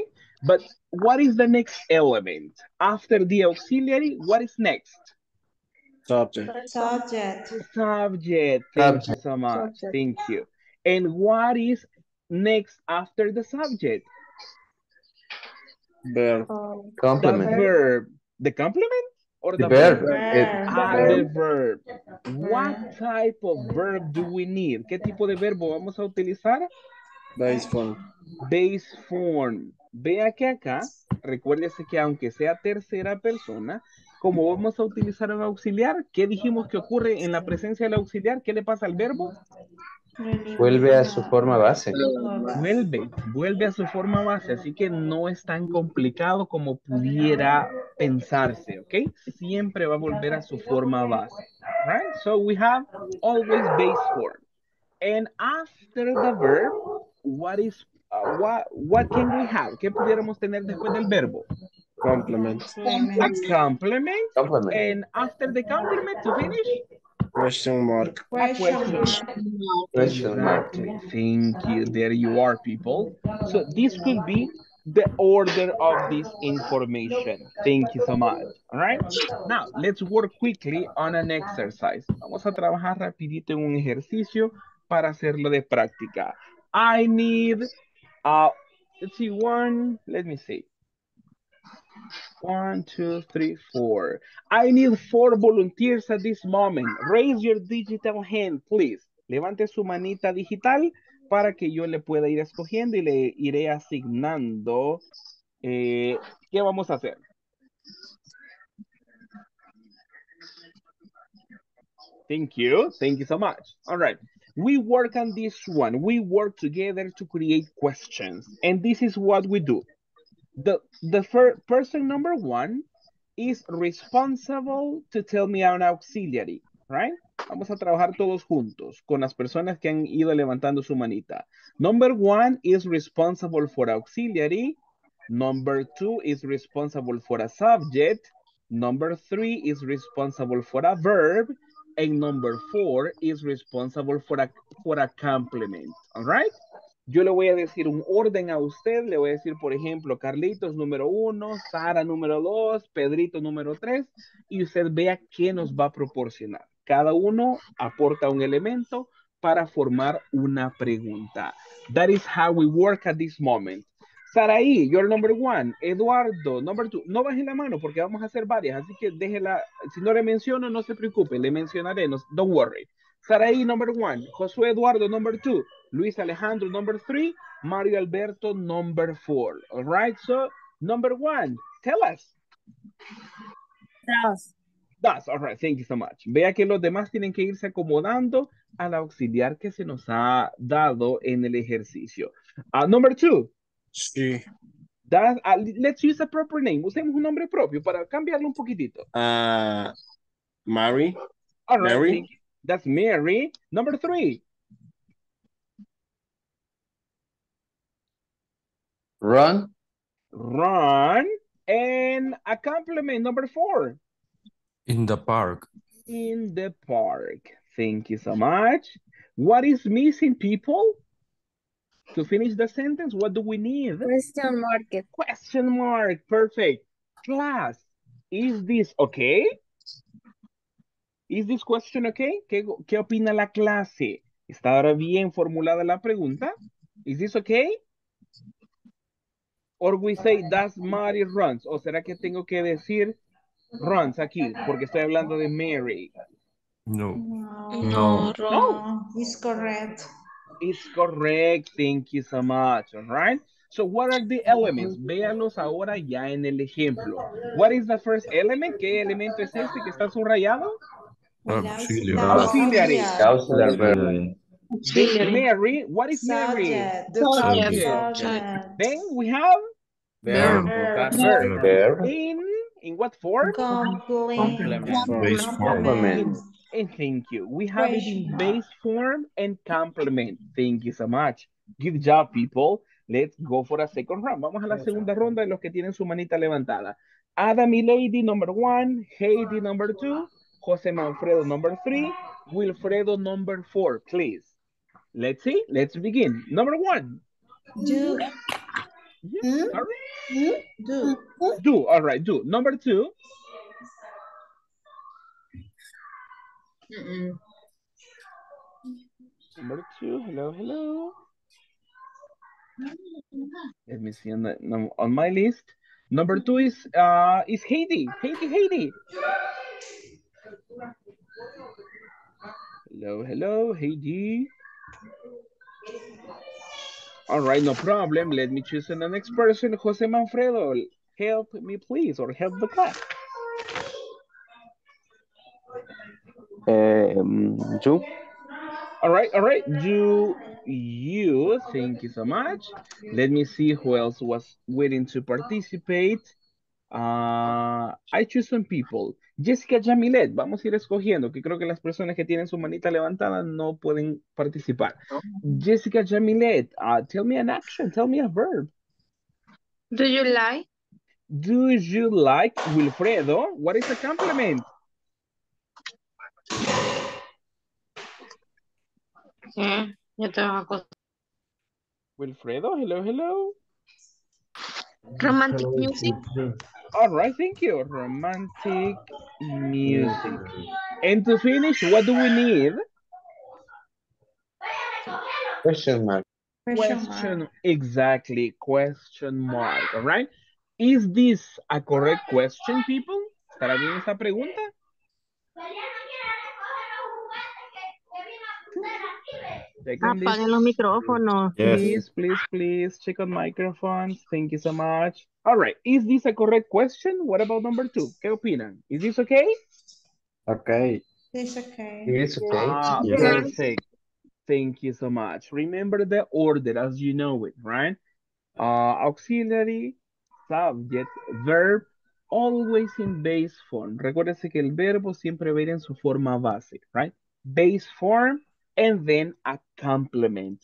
But what is the next element? After the auxiliary, what is next? Subject. Subject. Subject. Thank you Subject. so much. Subject. Thank you. And what is next after the subject? Verb. Um, The Complement. verb. The complement or The the, verb. verb? Verb. Ah, the verb. What type of verb do we need? ¿Qué tipo de verbo vamos a utilizar? Base form. Base form. Vea que acá, recuérdese que aunque sea tercera persona, como vamos a utilizar un auxiliar, ¿qué dijimos que ocurre en la presencia del auxiliar? ¿Qué le pasa al verbo? Vuelve a su forma base. Vuelve, vuelve a su forma base, así que no es tan complicado como pudiera pensarse, ¿ok? Siempre va a volver a su forma base, right? So we have always base form. And after the verb, what is, uh, what, what can we have? ¿Qué pudiéramos tener después del verbo? Complement. A complement. Complement. And after the complement, to finish, Question mark. a question. Question mark. Thank you. There you are, people. So this could be the order of this information. Thank you so much. All right. Now, let's work quickly on an exercise. Vamos a trabajar rapidito en un ejercicio para hacerlo de práctica. I need, uh, let's see, one, let me see. One, two, three, four. I need four volunteers at this moment. Raise your digital hand, please. Levante su manita digital para que yo le pueda ir escogiendo y le iré asignando. eh, ¿Qué vamos a hacer? Thank you. Thank you so much. All right. We work on this one. We work together to create questions. And this is what we do. The, the first person number one is responsible to tell me an auxiliary, right? Vamos a trabajar todos juntos con las personas que han ido levantando su manita. Number one is responsible for auxiliary. Number two is responsible for a subject. Number three is responsible for a verb. And number four is responsible for a, for a complement, all right? Yo le voy a decir un orden a usted, le voy a decir, por ejemplo, Carlitos número uno, Sara número dos, Pedrito número tres, y usted vea qué nos va a proporcionar. Cada uno aporta un elemento para formar una pregunta. That is how we work at this moment. Saraí, you're number one. Eduardo, number two. No baje la mano porque vamos a hacer varias, así que déjela. Si no le menciono, no se preocupe, le mencionaré, no, don't worry. Saraí, number one. Josué Eduardo, number two. Luis Alejandro, number three. Mario Alberto, number four. All right, so number one, tell us. Does. Does, all right, thank you so much. Vea que los demás tienen que irse acomodando al auxiliar que se nos ha dado en el ejercicio. Uh, number two. Sí. That, uh, let's use a proper name. Usemos un nombre propio para cambiarlo un poquitito. Uh, Mary. All right, Mary. Thank you. That's Mary. Number three. Run. Run. And a compliment, number four. In the park. In the park. Thank you so much. What is missing, people? To finish the sentence, what do we need? Question mark. Question mark. Perfect. Class, is this okay? Is this question okay? ¿Qué, qué opina la clase? ¿Está ahora bien formulada la pregunta? Is this okay? Or we say, that's Mary runs. ¿O será que tengo que decir runs aquí? Porque estoy hablando de Mary. No. No, No. It's correct. It's correct. Thank you so much. All right. So what are the elements? Véanlos ahora ya en el ejemplo. What is the first element? ¿Qué elemento es este que está subrayado? Auxiliary. Auxiliary. Mary, what is Mary? Subject. Subject. Subject. Then we have Verb. verb. Verb. In, in what form? Complement. Base form. Complement. And thank you. We have it in base form and complement. Thank you so much. Good job, people. Let's go for a second round. Vamos a la segunda ronda de los que tienen su manita levantada. Adam y Lady, number one. Heidi, number two. Jose Manfredo, number three. Wilfredo, number four, please. Let's see. Let's begin. Number one. Do. Yes, sorry. Do. Do. All right, do. Number two. Number two. Hello, hello. Let me see on the on my list. Number two is uh is Haiti. Heidi, Heidi. Hello, hello, Heidi. All right, no problem. Let me choose the next person. Jose Manfredo, help me please, or help the class. Um, you. All right, all right. You, you, thank you so much. Let me see who else was willing to participate. Uh, I choose some people. Jessica Jamilet, vamos a ir escogiendo, que creo que las personas que tienen su manita levantada no pueden participar. Jessica Jamilet, uh, tell me an action, tell me a verb. Do you like? Do you like Wilfredo? What is a compliment? Yo. Wilfredo, hello, hello. Romantic music. All right, thank you. Romantic music. And to finish, what do we need? Question mark. Question, exactly, question mark, all right? Is this a correct question, people? ¿Estará bien esta pregunta? Apaguen los micrófonos. Please, please, please check on microphones. Thank you so much. All right. Is this a correct question? What about number two? ¿Qué opinan? Is this okay? Okay. It's okay. It's okay. Ah, Yes. perfect. Thank you so much. Remember the order as you know it, right? Uh, auxiliary, subject, verb, always in base form. Recuérdese que el verbo siempre va a ir en su forma base, right? Base form and then a complement,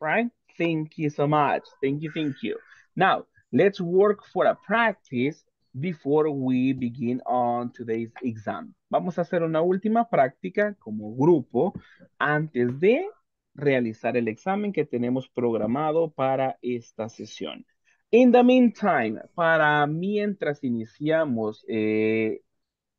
right? Thank you so much. Thank you, thank you. Now, let's work for a practice before we begin on today's exam. Vamos a hacer una última práctica como grupo antes de realizar el examen que tenemos programado para esta sesión. In the meantime, para mientras iniciamos, eh,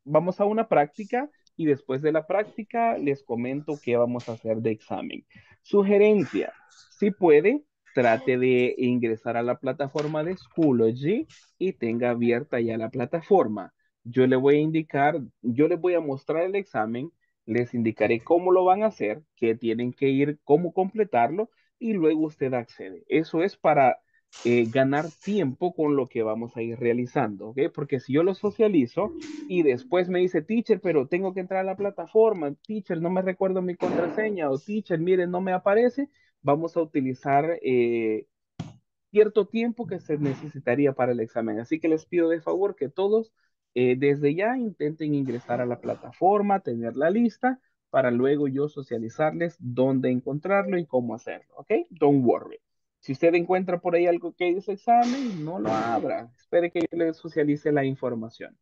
vamos a una práctica y después de la práctica les comento qué vamos a hacer de examen. Sugerencia, si puede, trate de ingresar a la plataforma de Schoology y tenga abierta ya la plataforma. Yo le voy a indicar, yo les voy a mostrar el examen, les indicaré cómo lo van a hacer, qué tienen que ir, cómo completarlo y luego usted accede. Eso es para eh, ganar tiempo con lo que vamos a ir realizando, ¿ok? Porque si yo lo socializo y después me dice, teacher, pero tengo que entrar a la plataforma, teacher, no me recuerdo mi contraseña, o teacher, miren, no me aparece, vamos a utilizar eh, cierto tiempo que se necesitaría para el examen. Así que les pido de favor que todos eh, desde ya intenten ingresar a la plataforma, tener la lista, para luego yo socializarles dónde encontrarlo y cómo hacerlo, ¿ok? Don't worry. Si usted encuentra por ahí algo que dice examen, no lo abra. Espere que yo le socialice la información.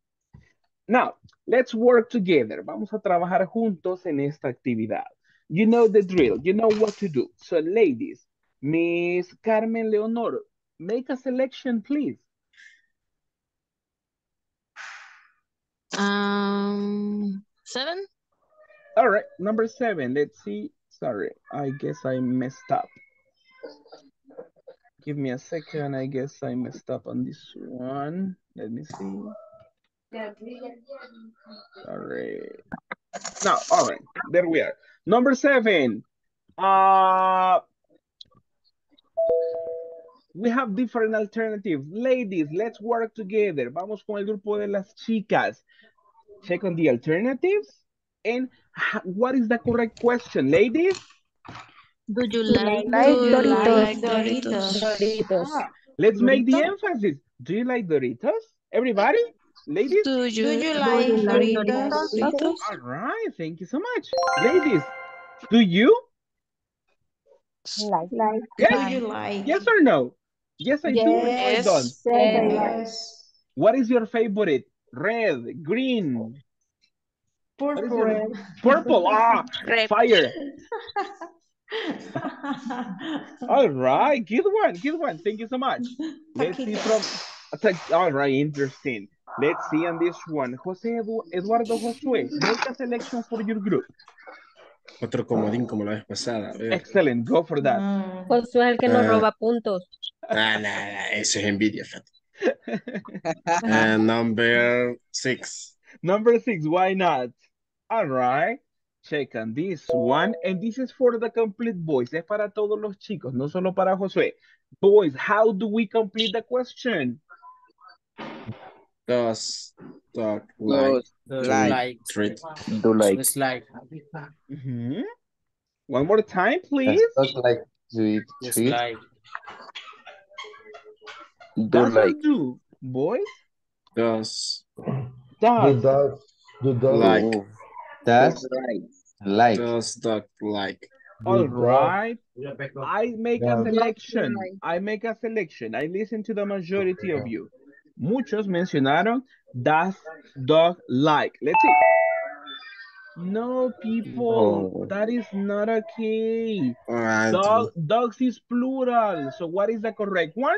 Now, let's work together. Vamos a trabajar juntos en esta actividad. You know the drill. You know what to do. So, ladies, Miss Carmen Leonor, make a selection, please. Um, seven? All right, number seven. Let's see. Sorry, I guess I messed up. Give me a second. I guess I messed up on this one. Let me see. Sorry. Now, all right, there we are. Number seven. Uh, we have different alternatives. Ladies, let's work together. Vamos con el grupo de las chicas. Check on the alternatives. And what is the correct question, ladies? Do you like like, do you Doritos? like Doritos? Doritos. Let's make the emphasis. Do you like Doritos? Everybody? Ladies? Do you, Do you do like you like Doritos? Doritos? All right, thank you so much. Ladies, do you? Like. Do Yes, you like? yes or no? Yes, I do. or no, I Yes. don't. Yes. What is your favorite? Red, green, what is your Purple. purple? Ah, Red. fire. All right, good one, good one. Thank you so much. Let's see from. Taquitos. All right, interesting. Let's see on this one. Jose Eduardo Josué, make a selection for your group. Otro comodín como la vez pasada. Excellent, go for that. Mm. Josué es el que nos Ah. roba puntos. Ah, nah, nah, eso es envidia, Fat. Uh, number six. Number six, why not? All right. Check on this one. And this is for the complete boys. Es para todos los chicos, no solo para Josué. Boys, how do we complete the question? Does dog like Does to like. treat? Do like. It's like. Mhm. One more time, please. dog like to eat It's treat? like. Do Does like. do? Boys? Does Does. dog. Do dog. Like. Does like. Does duck like. All right. I make a selection. I make a selection. I listen to the majority of you. Muchos mencionaron does dog like. Let's see. No, people, no. that is not okay. Right. Dog, dogs is plural. So what is the correct one?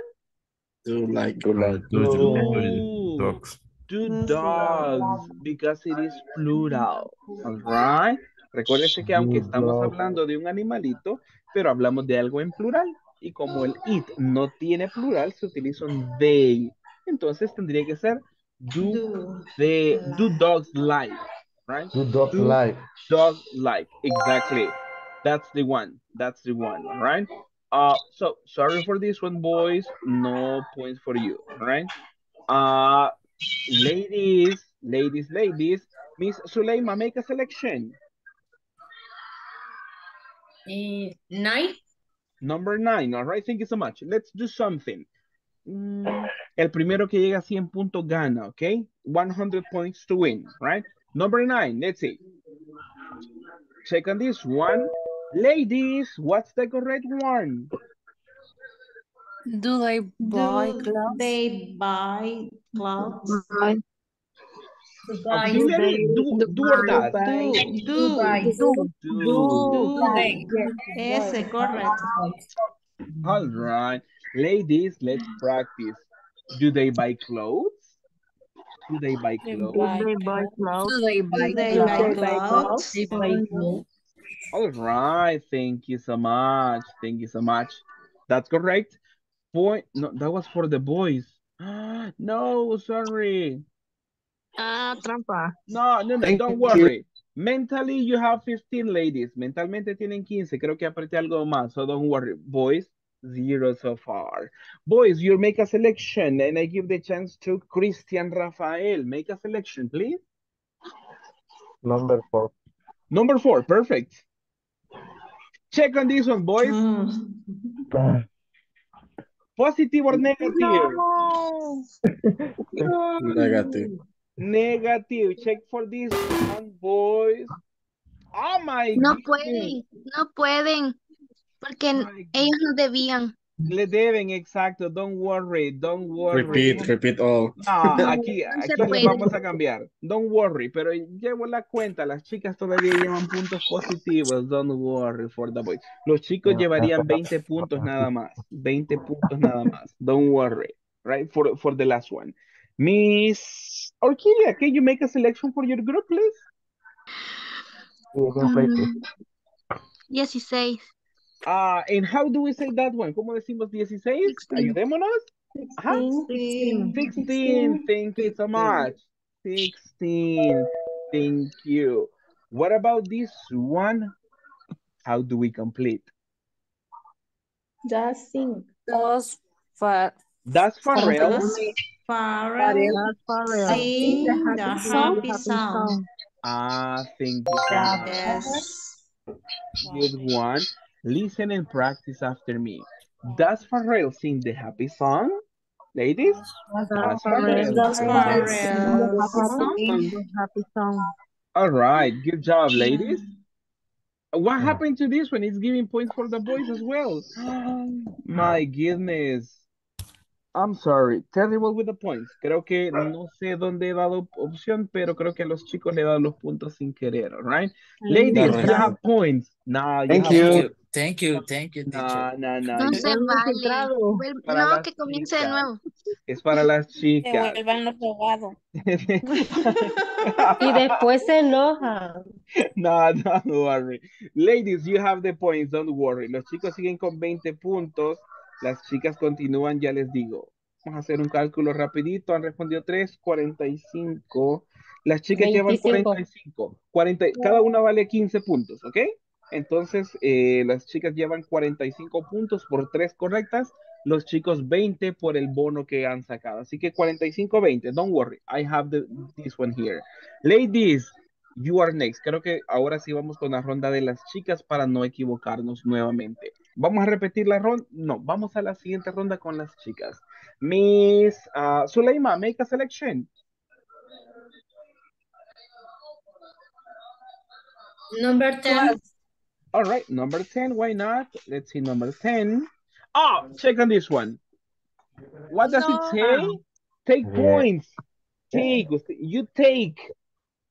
Do like, do like, do, do, do, do, do, do, do, do, do, do, Two dogs, because it is plural. All right. Recuérdese que aunque estamos dogs. hablando de un animalito, pero hablamos de algo en plural. Y como el it no tiene plural, se utiliza un they. Entonces tendría que ser do they do dogs like, right? Do dog Do like. dog like exactly. That's the one. That's the one. All right. Uh, so sorry for this one, boys. No points for you. All right. Uh, ladies, ladies, ladies. Miss Suleima, make a selection. nine. Number nine. All right. Thank you so much. Let's do something. Mm, el primero que llega a 100 puntos gana, okay? 100 points to win, right? Number nine. Let's see. Check on this one. Ladies, what's the correct one? Do they uh, buy Do clothes? they buy clothes? Auxiliary, do, do or does? Do. Do. Do. Ese, correct. All right. Ladies, let's practice. Do they buy clothes? Do they buy clothes? buy clothes? Do they buy Do they clothes? buy clothes? They buy clothes. All right. Thank you so much. Thank you so much. That's correct. Point. No, that was for the boys. No, sorry. Ah, trampa. No, no, no, Thank don't you. worry. Mentally, you have 15 ladies. Mentalmente tienen 15. Creo que apreté algo más, so don't worry. Boys, zero so far. Boys, you make a selection, and I give the chance to Christian Rafael. Make a selection, please. Number four. Number four, perfect. Check on this one, boys. Positive or negative? Negative. Negative. Check for this one, boys. Oh my No goodness. pueden, no pueden, porque My ellos no debían. Le deben, exacto. Don't worry, don't worry. Repeat, repeat all. No, aquí, aquí puede. vamos a cambiar. Don't worry, pero llevo la cuenta. Las chicas todavía llevan puntos positivos. Don't worry for the boys. Los chicos llevarían 20 puntos nada más. 20 puntos nada más. Don't worry. Right? For, for the last one. Miss Orquídea, can you make a selection for your group, please? Mm, 16. Ah, and how do we say that one? ¿Cómo decimos 16? Ayudémonos. Ajá. 16. Thank you so much. 16. Thank you. What about this one? How do we complete? Just sing. Dos fa That's Pharrell. Pharrell. Sing the happy song. Ah, thank you so. Yes. Good one. Listen and practice after me. Does Pharrell sing the happy song? Ladies? Does Pharrell. Happy song. All right, good job, ladies. What happened to this one? It's giving points for the boys as well. My goodness. I'm sorry, terrible with the points. Creo que no sé dónde he dado opción, pero creo que a los chicos le he dado los puntos sin querer, all right? Ladies, you have points. No, you Thank have you. points. Thank you, thank you, teacher. No, no, no. No se vale. No, las que comience de chicas. nuevo. Es para las chicas. Devuelvan lo robado. Y después se enoja. No, don't worry. Ladies, you have the points, don't worry. Los chicos siguen con 20 puntos. Las chicas continúan, ya les digo. Vamos a hacer un cálculo rapidito. Han respondido 3, 45. Las chicas llevan 25. 45. 40, cada una vale 15 puntos, ¿ok? Entonces, eh, las chicas llevan 45 puntos por 3 correctas. Los chicos 20 por el bono que han sacado. Así que 45-20. Don't worry. I have the, this one here. Ladies, you are next. Creo que ahora sí vamos con la ronda de las chicas para no equivocarnos nuevamente. ¿Vamos a repetir la ronda? No, vamos a la siguiente ronda con las chicas. Miss uh, Suleima, make a selection. Number 10. All right, number 10, why not? Let's see number 10. Oh, check on this one. What does it say? Take Yeah. points. Take, you take.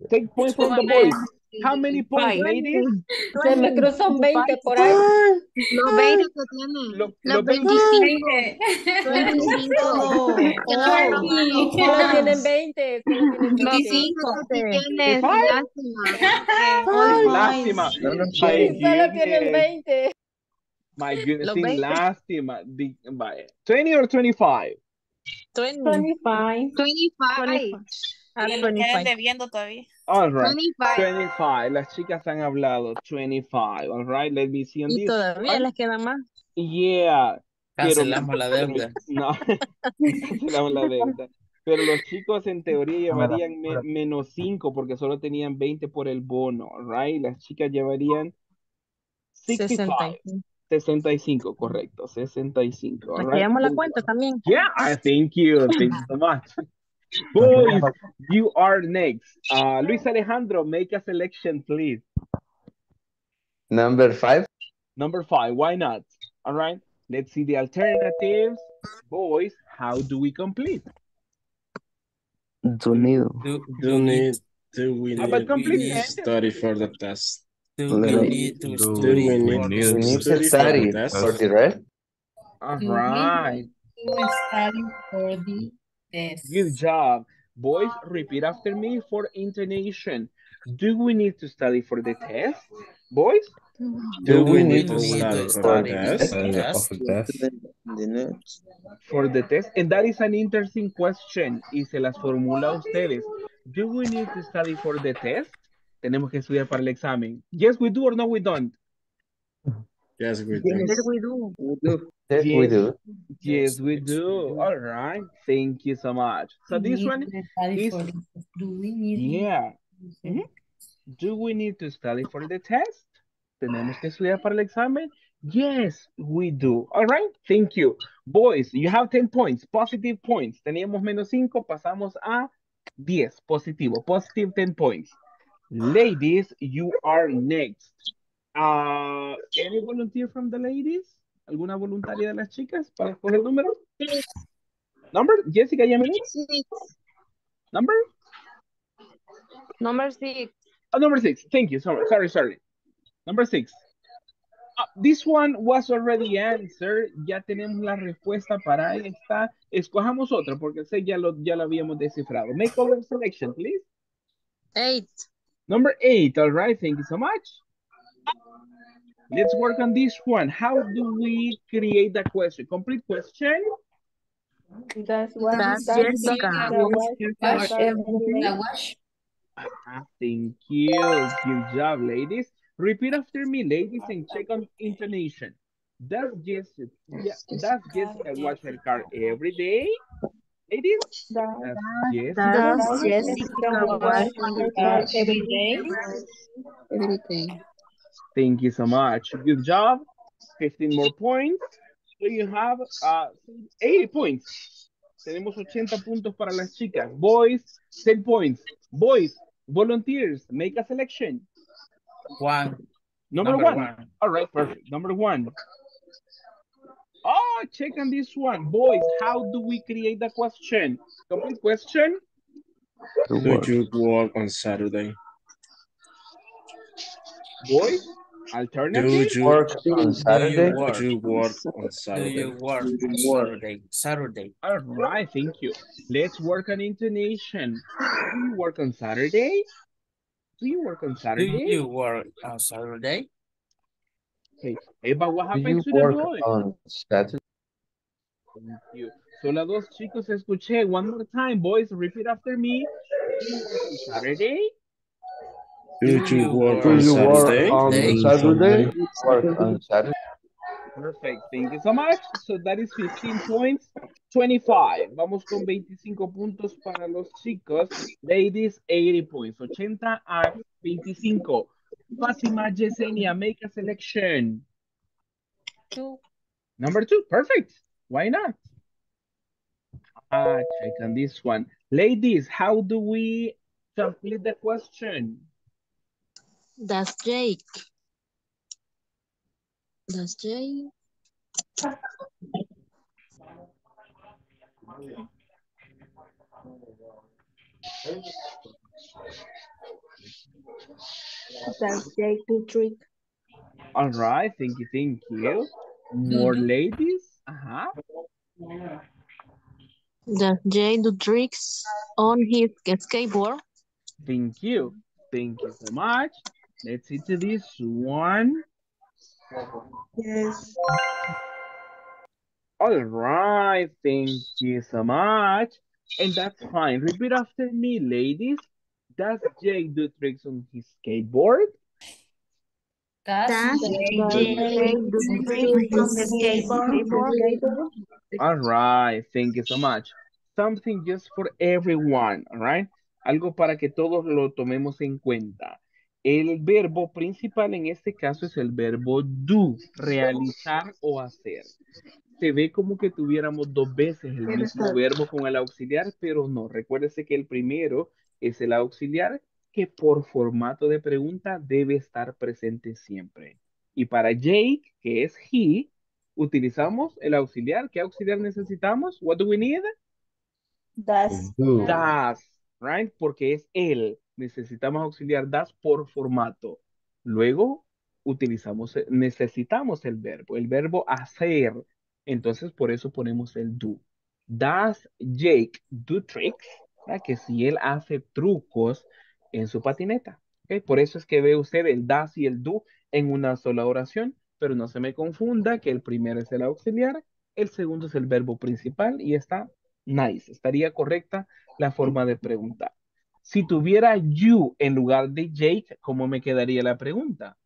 Take points from the boys. How many points, ladies? Se me cruzan 20 por ahí. Los 20 que tiene. Lo- Los lo- 25. 25. Oh, Que no oh. roban. Solo tienen 20. Solo tienen 20. 25 que sí tienes. Five? Lástima. Lástima. Solo tienen goodness. 20. My goodness, sin 20. lástima. Di- vaya. 20 or 25? 25. 25. Que me quedan debiendo todavía. All right. 25. 25. Las chicas han hablado. 25. All right. Let me see on Y this. todavía les queda más. Yeah. Pero- Cancelamos la deuda. No, cancelamos la deuda. Pero los chicos en teoría llevarían me- menos 5 porque solo tenían 20 por el bono, right? Las chicas llevarían 65. 65, correcto, 65. all right? La cuenta también. Yeah, I thank you. Thank you so much. Boys, you are next. Uh, Luis Alejandro, make a selection, please. Number five. Number five, why not? All right, let's see the alternatives. Boys, how do we complete? Sonido. Do, Do need do we How need about to complete? study for the test? do we need to do study we need for to We need to Study for the test. for the rest. All Do we right, to study for the test? good job. Boys, repeat after me for intonation. Do we need to study for the test? Boys? Do we need Do to we need study to for study the for test? the test? For the test. And that is an interesting question. Y se las formula a ustedes. Do we need to study for the test? Tenemos que estudiar para el examen. Yes, we do or no, we don't. Yes, we do. Yes, we do. Yes, we do. Yes, we do. All right. Thank you so much. So Do this one need to study is, for the test? Do we need yeah. Mhm. Do we need to study for the test? ¿Tenemos que estudiar para el examen? Yes, we do. All right, thank you. Boys, you have 10 points, positive points. Teníamos menos 5, pasamos a 10, positivo, positive 10 points. Ladies, you are next. Uh, any volunteer from the ladies? ¿Alguna voluntaria de las chicas para escoger el número? Number, Jessica, ya me lo- Number? Number six. Oh, number six. Thank you. Sorry, sorry, sorry. Number six. Uh, this one was already answered. Ya tenemos la respuesta para esta. Escojamos otra porque ese ya lo, ya lo habíamos descifrado. Make other selection, please. Eight. Number eight. All right. Thank you so much. Let's work on this one. How do we create the question? Complete question. That's what that's Jessica the wash wash- her wash every day. Ah, thank you. Good job, ladies. Repeat after me, ladies, and check on intonation. Does Jessica, yeah, does Jessica wash her car every day? Ladies? Does Does Does Jessica Jessica wash her car car every day? every day? Thank you so much. Good job. 15 more points. So you have uh, 80 points. Tenemos 80 puntos para las chicas. Boys, 10 points. Boys, volunteers, make a selection. One. Number, Number one. one. All right, perfect. Number one. Oh, check on this one. Boys, how do we create the question? Complete question. Do you work on Saturday? Boys, Do alternative. you Work on Do Saturday. you work? Do you work on Do Saturday? you work on Saturday? Saturday. All right, thank you. Let's work on intonation. Do you work on Saturday? Do you work on Saturday? Do Saturday? you work on Saturday? Okay. Hey, but what Do happened to the work boy? on Saturday? Thank you. Solo dos chicos escuché. One more time, boys. Repeat after me. Do you work on Saturday? Do you work on you work Saturday? on Day. Saturday? Work on Saturday. Perfect. Thank you so much. So that is 15 points. 25. Vamos con 25 puntos para los chicos. Ladies, 80 points. 80 a 25. Fátima Yesenia, make a selection. Two. Number two. Perfect. Why not? Ah, check on this one. Ladies, how do we complete the question? Does Jake? Does Jake? Does Jake do trick? All right. Thank you. Thank you. More ladies. Uh-huh. Does Jake do tricks on his skateboard? Thank you. Thank you so much. Let's see to this one. Yes. All right. Thank you so much. And that's fine. Repeat after me, ladies. Does Jake do tricks on his skateboard? Does Does Jake Jake do tricks on his skateboard? All right. Thank you so much. Something just for everyone. All right. Algo para que todos lo tomemos en cuenta. El verbo principal en este caso es el verbo do, realizar o hacer. Se ve como que tuviéramos dos veces el mismo verbo con el auxiliar, pero no. Recuérdese que el primero es el auxiliar que por formato de pregunta debe estar presente siempre. Y para Jake, que es he, utilizamos el auxiliar. ¿Qué auxiliar necesitamos? What do we need? Does. Do. Das, right? Porque es él. Necesitamos auxiliar das por formato. Luego utilizamos, necesitamos el verbo, el verbo hacer. Entonces por eso ponemos el do. Does Jake do tricks? Que si él hace trucos en su patineta. Por eso es que ve usted el does y el do en una sola oración, pero no se me confunda que el primero es el auxiliar, el segundo es el verbo principal y está nice. Estaría correcta la forma de preguntar. Si tuviera you en lugar de Jake, ¿cómo me quedaría la pregunta?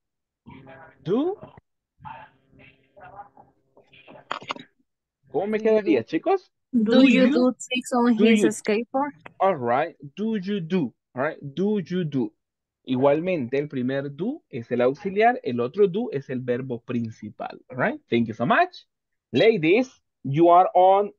Do. ¿Cómo me quedaría, chicos? Do you do tricks on Do his you- skateboard? All right. Do you do? All right. Do you do? Igualmente, el primer do es el auxiliar, el otro do es el verbo principal. All right. Thank you so much. Ladies, you are on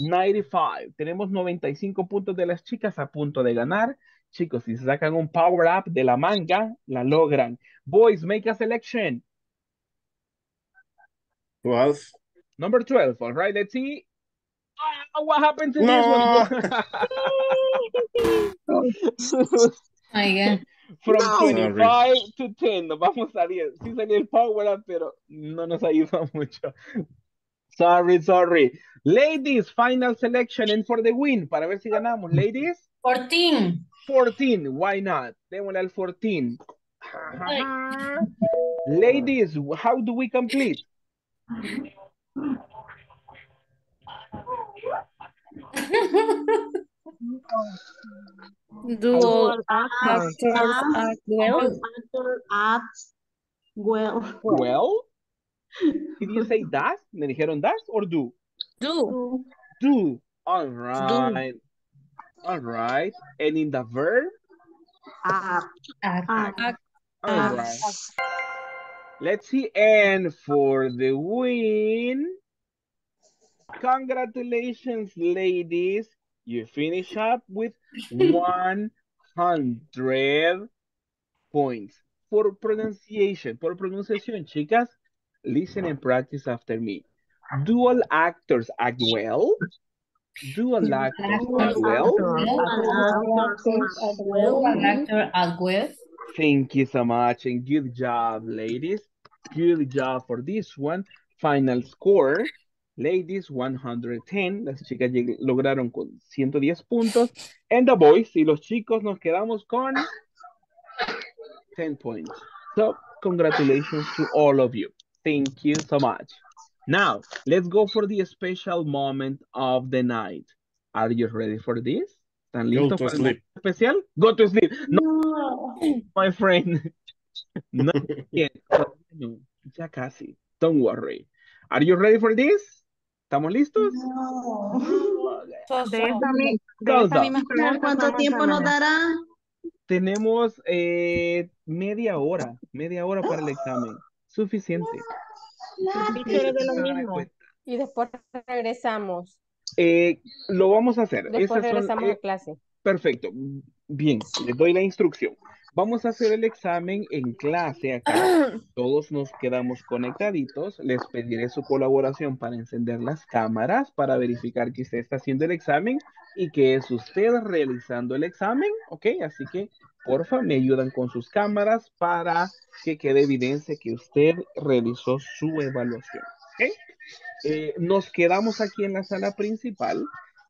95. Tenemos 95 puntos de las chicas a punto de ganar. Chicos, si sacan un power up de la manga, la logran. Boys, make a selection. 12. Number 12, all right, let's see. Ah, what happened to No. this one? My God. From No. 25 to 10, nos vamos a 10. Sí salió el power up, pero no nos ayuda mucho. Sorry, sorry. Ladies, final selection and for the win, para ver si ganamos. Ladies, 14. 14, why not? Démosle al 14. Ladies, how do we complete? Do all actors actors act well? Actor acts well. Well, did you say das? ¿Me dijeron das or do? Do. Do. All right. All right. And in the verb? Act. Act. Act. All right. Let's see. And for the win, congratulations, ladies. You finish up with 100 points. For pronunciation, por pronunciación, chicas, listen and practice after me. Do all actors act well? Do all actors act well? One actor act well. Thank you so much and good job, ladies. Good job for this one. Final score, ladies, 110. Las chicas lograron con 110 puntos. And the boys y los chicos nos quedamos con 10 points. So, congratulations to all of you. Thank you so much. Now, let's go for the special moment of the night. Are you ready for this? ¿Están Go listos to para el sleep. momento especial? Go to sleep. No, my friend. No, yet. No, ya casi. Don't worry. Are you ready for this? ¿Estamos listos? De esa, mi- de misma ¿Cuánto tiempo nos dará? Tenemos eh, media hora, media hora para el examen. Suficiente. De lo mismo. Y después regresamos. Eh, lo vamos a hacer. Después Esas son, regresamos eh, a clase. Perfecto. Bien, les doy la instrucción. Vamos a hacer el examen en clase acá. Todos nos quedamos conectaditos. Les pediré su colaboración para encender las cámaras, para verificar que usted está haciendo el examen y que es usted realizando el examen. ¿Ok? Así que, porfa, me ayudan con sus cámaras para que quede evidencia que usted realizó su evaluación. ¿Ok? Eh, nos quedamos aquí en la sala principal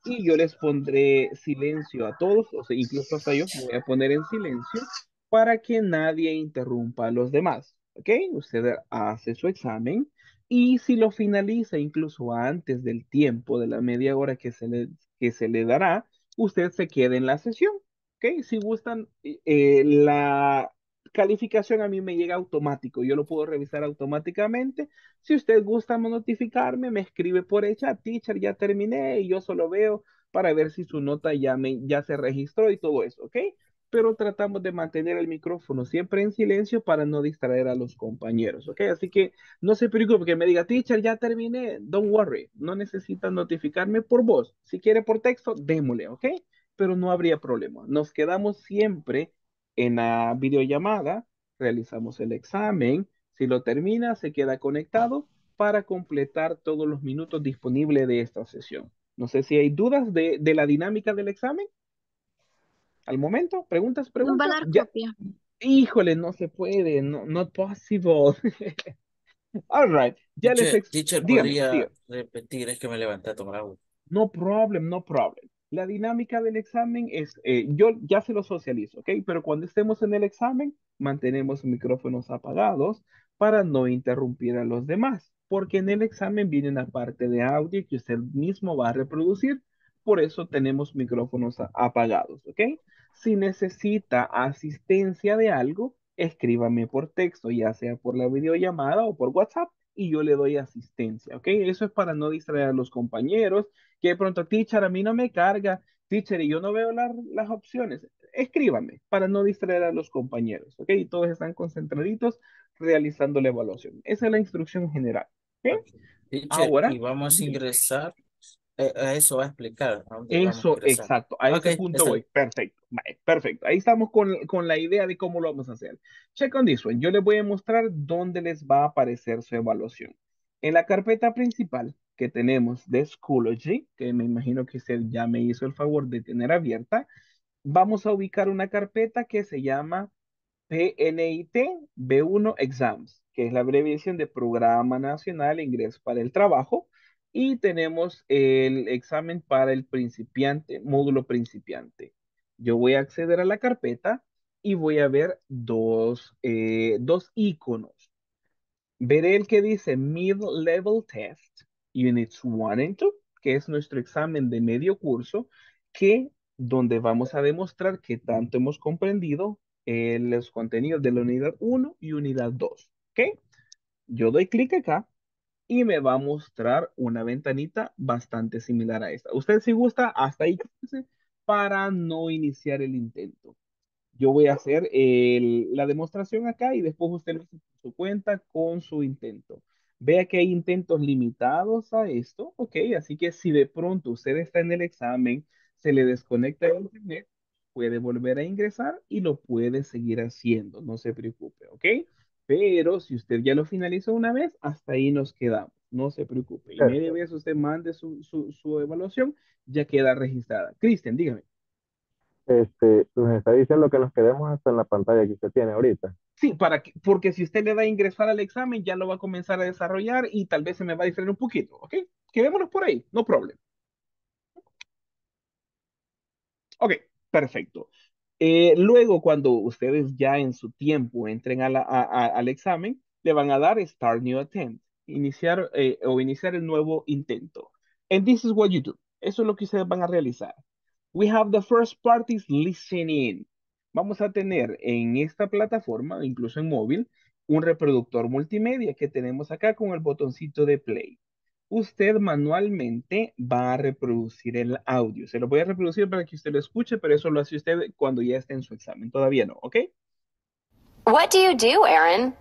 y yo les pondré silencio a todos, o sea, incluso hasta yo me voy a poner en silencio para que nadie interrumpa a los demás. ¿Ok? Usted hace su examen y si lo finaliza incluso antes del tiempo de la media hora que se le, que se le dará, usted se queda en la sesión. ¿Ok? Si gustan, eh, la calificación a mí me llega automático, yo lo puedo revisar automáticamente. Si usted gusta notificarme, me escribe por el chat, teacher, ya terminé y yo solo veo para ver si su nota ya, me, ya se registró y todo eso, ¿ok? Pero tratamos de mantener el micrófono siempre en silencio para no distraer a los compañeros, ¿ok? Así que no se preocupe que me diga, teacher, ya terminé, don't worry, no necesita notificarme por voz. Si quiere por texto, démosle, ¿ok? Pero no habría problema. Nos quedamos siempre en la videollamada, realizamos el examen, si lo termina, se queda conectado para completar todos los minutos disponibles de esta sesión. No sé si hay dudas de, de la dinámica del examen. Al momento, preguntas, Va preguntas. a dar Ya- copia. Híjole, no se puede, no, not possible. All right, ya les Teacher, ex- teacher, dígame, podría dígame. repetir, es que me levanté a tomar agua. No problem, no problem. La dinámica del examen es, eh, yo ya se lo socializo, ¿ok? Pero cuando estemos en el examen, mantenemos micrófonos apagados para no interrumpir a los demás, porque en el examen viene una parte de audio que usted mismo va a reproducir, por eso tenemos micrófonos apagados, ¿ok? Si necesita asistencia de algo, escríbame por texto, ya sea por la videollamada o por WhatsApp, y yo le doy asistencia, ¿ok? Eso es para no distraer a los compañeros, que de pronto, teacher, a mí no me carga, teacher, y yo no veo la- las opciones. Escríbame para no distraer a los compañeros, ¿ok? Y todos están concentraditos realizando la evaluación. Esa es la instrucción general, ¿ok? Teacher, Ahora, y vamos a ingresar, a eso va a explicar. a eso, exacto, a Ok, ese punto voy. Perfecto, vale, perfecto. Ahí estamos con, con la idea de cómo lo vamos a hacer. Check on this one. Yo les voy a mostrar dónde les va a aparecer su evaluación. En la carpeta principal que tenemos de Schoology, que me imagino que usted ya me hizo el favor de tener abierta, vamos a ubicar una carpeta que se llama PNIT B1 Exams, que es la abreviación de Programa Nacional de Ingreso para el Trabajo, y tenemos el examen para el principiante, módulo principiante. Yo voy a acceder a la carpeta y voy a ver dos, eh, dos iconos. Veré el que dice Middle Level Test, Units 1 and 2, que es nuestro examen de medio curso, que donde vamos a demostrar que tanto hemos comprendido eh, los contenidos de la unidad 1 y unidad 2. ¿Ok? Yo doy clic acá y me va a mostrar una ventanita bastante similar a esta. Usted si gusta, hasta ahí para no iniciar el intento. Yo voy a hacer la demostración acá y después usted su cuenta con su intento. Vea que hay intentos limitados a esto, ok, así que si de pronto usted está en el examen, se le desconecta el internet, puede volver a ingresar y lo puede seguir haciendo, no se preocupe, ok. Pero si usted ya lo finalizó una vez, hasta ahí nos quedamos, no se preocupe. Y media vez usted mande su, su, su evaluación, ya queda registrada. Cristian, dígame. Este, nos está diciendo que nos quedemos hasta en la pantalla que usted tiene ahorita. Sí, para que, porque si usted le va a ingresar al examen, ya lo va a comenzar a desarrollar y tal vez se me va a distraer un poquito, ¿ok? Quedémonos por ahí, no problem. Ok, perfecto. Eh, luego, cuando ustedes ya en su tiempo entren a al examen, le van a dar Start New Attempt, iniciar eh, o iniciar el nuevo intento. And this is what you do. Eso es lo que ustedes van a realizar. We have the first parties listening. Vamos a tener en esta plataforma, incluso en móvil, un reproductor multimedia que tenemos acá con el botoncito de play. Usted manualmente va a reproducir el audio. Se lo voy a reproducir para que usted lo escuche, pero eso lo hace usted cuando ya esté en su examen. Todavía no, ¿ok? What do you do, Aaron?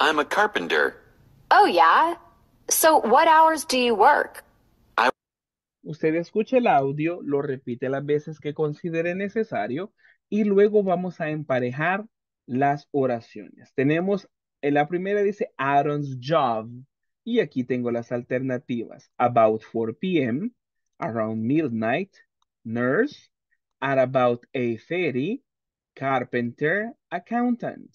I'm a carpenter. Oh, yeah? So, what hours do you work? Usted escucha el audio, lo repite las veces que considere necesario y luego vamos a emparejar las oraciones. Tenemos, en la primera dice Aaron's job y aquí tengo las alternativas. About 4 p.m., around midnight, nurse, at about 8.30, carpenter, accountant.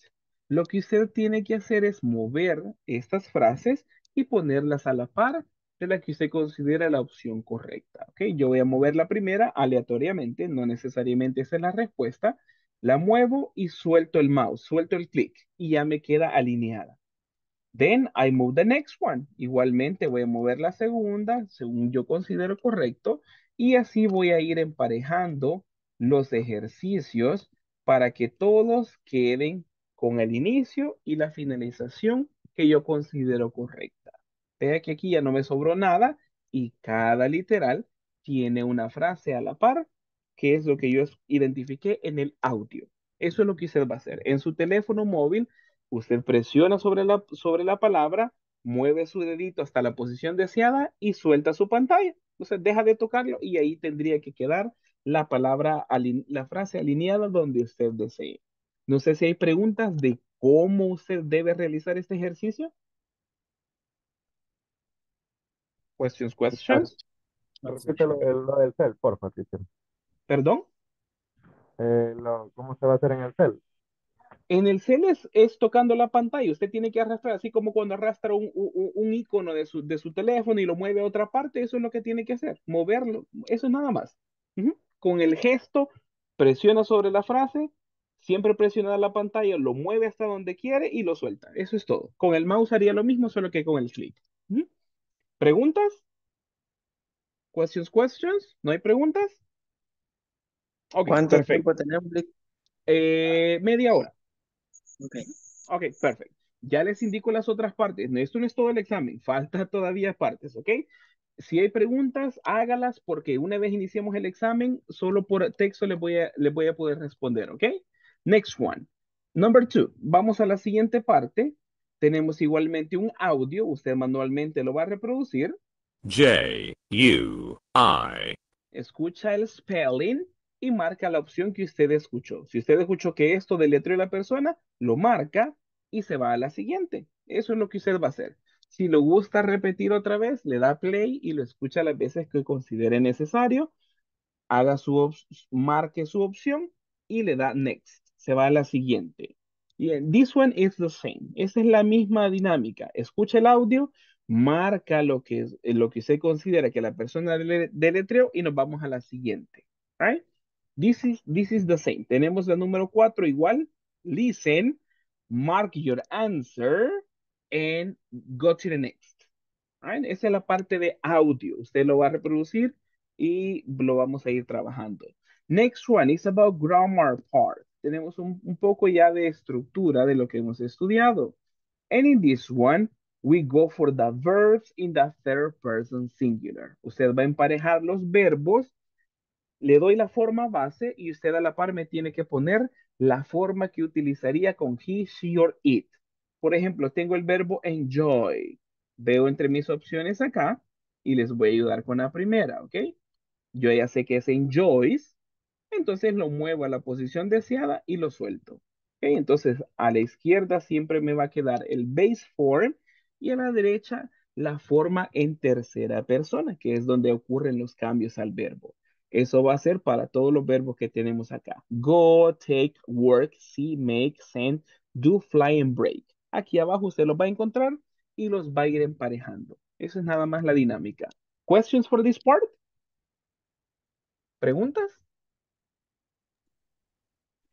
Lo que usted tiene que hacer es mover estas frases y ponerlas a la par de la que usted considera la opción correcta. ¿ok? Yo voy a mover la primera aleatoriamente, no necesariamente esa es la respuesta. La muevo y suelto el mouse, suelto el clic y ya me queda alineada. Then I move the next one. Igualmente voy a mover la segunda, según yo considero correcto, y así voy a ir emparejando los ejercicios para que todos queden con el inicio y la finalización que yo considero correcta. Vea que aquí ya no me sobró nada y cada literal tiene una frase a la par, que es lo que yo identifiqué en el audio. Eso es lo que usted va a hacer. En su teléfono móvil, usted presiona sobre la, sobre la palabra, mueve su dedito hasta la posición deseada y suelta su pantalla. Entonces deja de tocarlo y ahí tendría que quedar la palabra, la frase alineada donde usted desee. No sé si hay preguntas de cómo usted debe realizar este ejercicio. Questions, questions. Repite lo, lo del cel, porfa, Cristian. ¿Perdón? Eh, lo- ¿cómo se va a hacer en el cel? En el cel es, es tocando la pantalla. Usted tiene que arrastrar, así como cuando arrastra un, un, un icono de su, de su teléfono y lo mueve a otra parte. Eso es lo que tiene que hacer. Moverlo. Eso es nada más. Con el gesto, presiona sobre la frase. Siempre presiona la pantalla, lo mueve hasta donde quiere y lo suelta. Eso es todo. Con el mouse haría lo mismo, solo que con el clic. ¿Preguntas? Questions, questions. ¿No hay preguntas? ¿Cuánto perfecto. tiempo tenemos? Eh, media hora. Ok. Ok, perfecto. Ya les indico las otras partes. No, Esto no es todo el examen, falta todavía partes, ¿ok? Si hay preguntas, hágalas porque una vez iniciemos el examen, solo por texto les voy a, les voy a poder responder, ¿ok? Next one. Number two. Vamos a la siguiente parte. Tenemos igualmente un audio. Usted manualmente lo va a reproducir. J U I. Escucha el spelling y marca la opción que usted escuchó. Si usted escuchó que esto deletreó la persona, lo marca y se va a la siguiente. Eso es lo que usted va a hacer. Si lo gusta repetir otra vez, le da play y lo escucha las veces que considere necesario. Haga su, marque su opción y le da next. Se va a la siguiente. Y en- this one is the same. Esa es la misma dinámica. Escucha el audio, marca lo que, lo que usted considera que la persona dele- deletreó y nos vamos a la siguiente. Right? This is, this is the same. Tenemos la número cuatro igual. Listen, mark your answer, and go to the next. Esa es la parte de audio. Usted lo va a reproducir y lo vamos a ir trabajando. Next one is about grammar part. Tenemos un, un poco ya de estructura de lo que hemos estudiado. And in this one, we go for the verbs in the third person singular. Usted va a emparejar los verbos le doy la forma base y usted a la par me tiene que poner la forma que utilizaría con he, she or it. Por ejemplo, tengo el verbo enjoy. Veo entre mis opciones acá y les voy a ayudar con la primera, ¿ok? Yo ya sé que es enjoys, entonces lo muevo a la posición deseada y lo suelto. Entonces, a la izquierda siempre me va a quedar el base form y a la derecha la forma en tercera persona, que es donde ocurren los cambios al verbo. Eso va a ser para todos los verbos que tenemos acá. Go, take, work, see, make, send, do, fly, and break. Aquí abajo usted los va a encontrar y los va a ir emparejando. Eso es nada más la dinámica. Questions for this part? ¿Preguntas?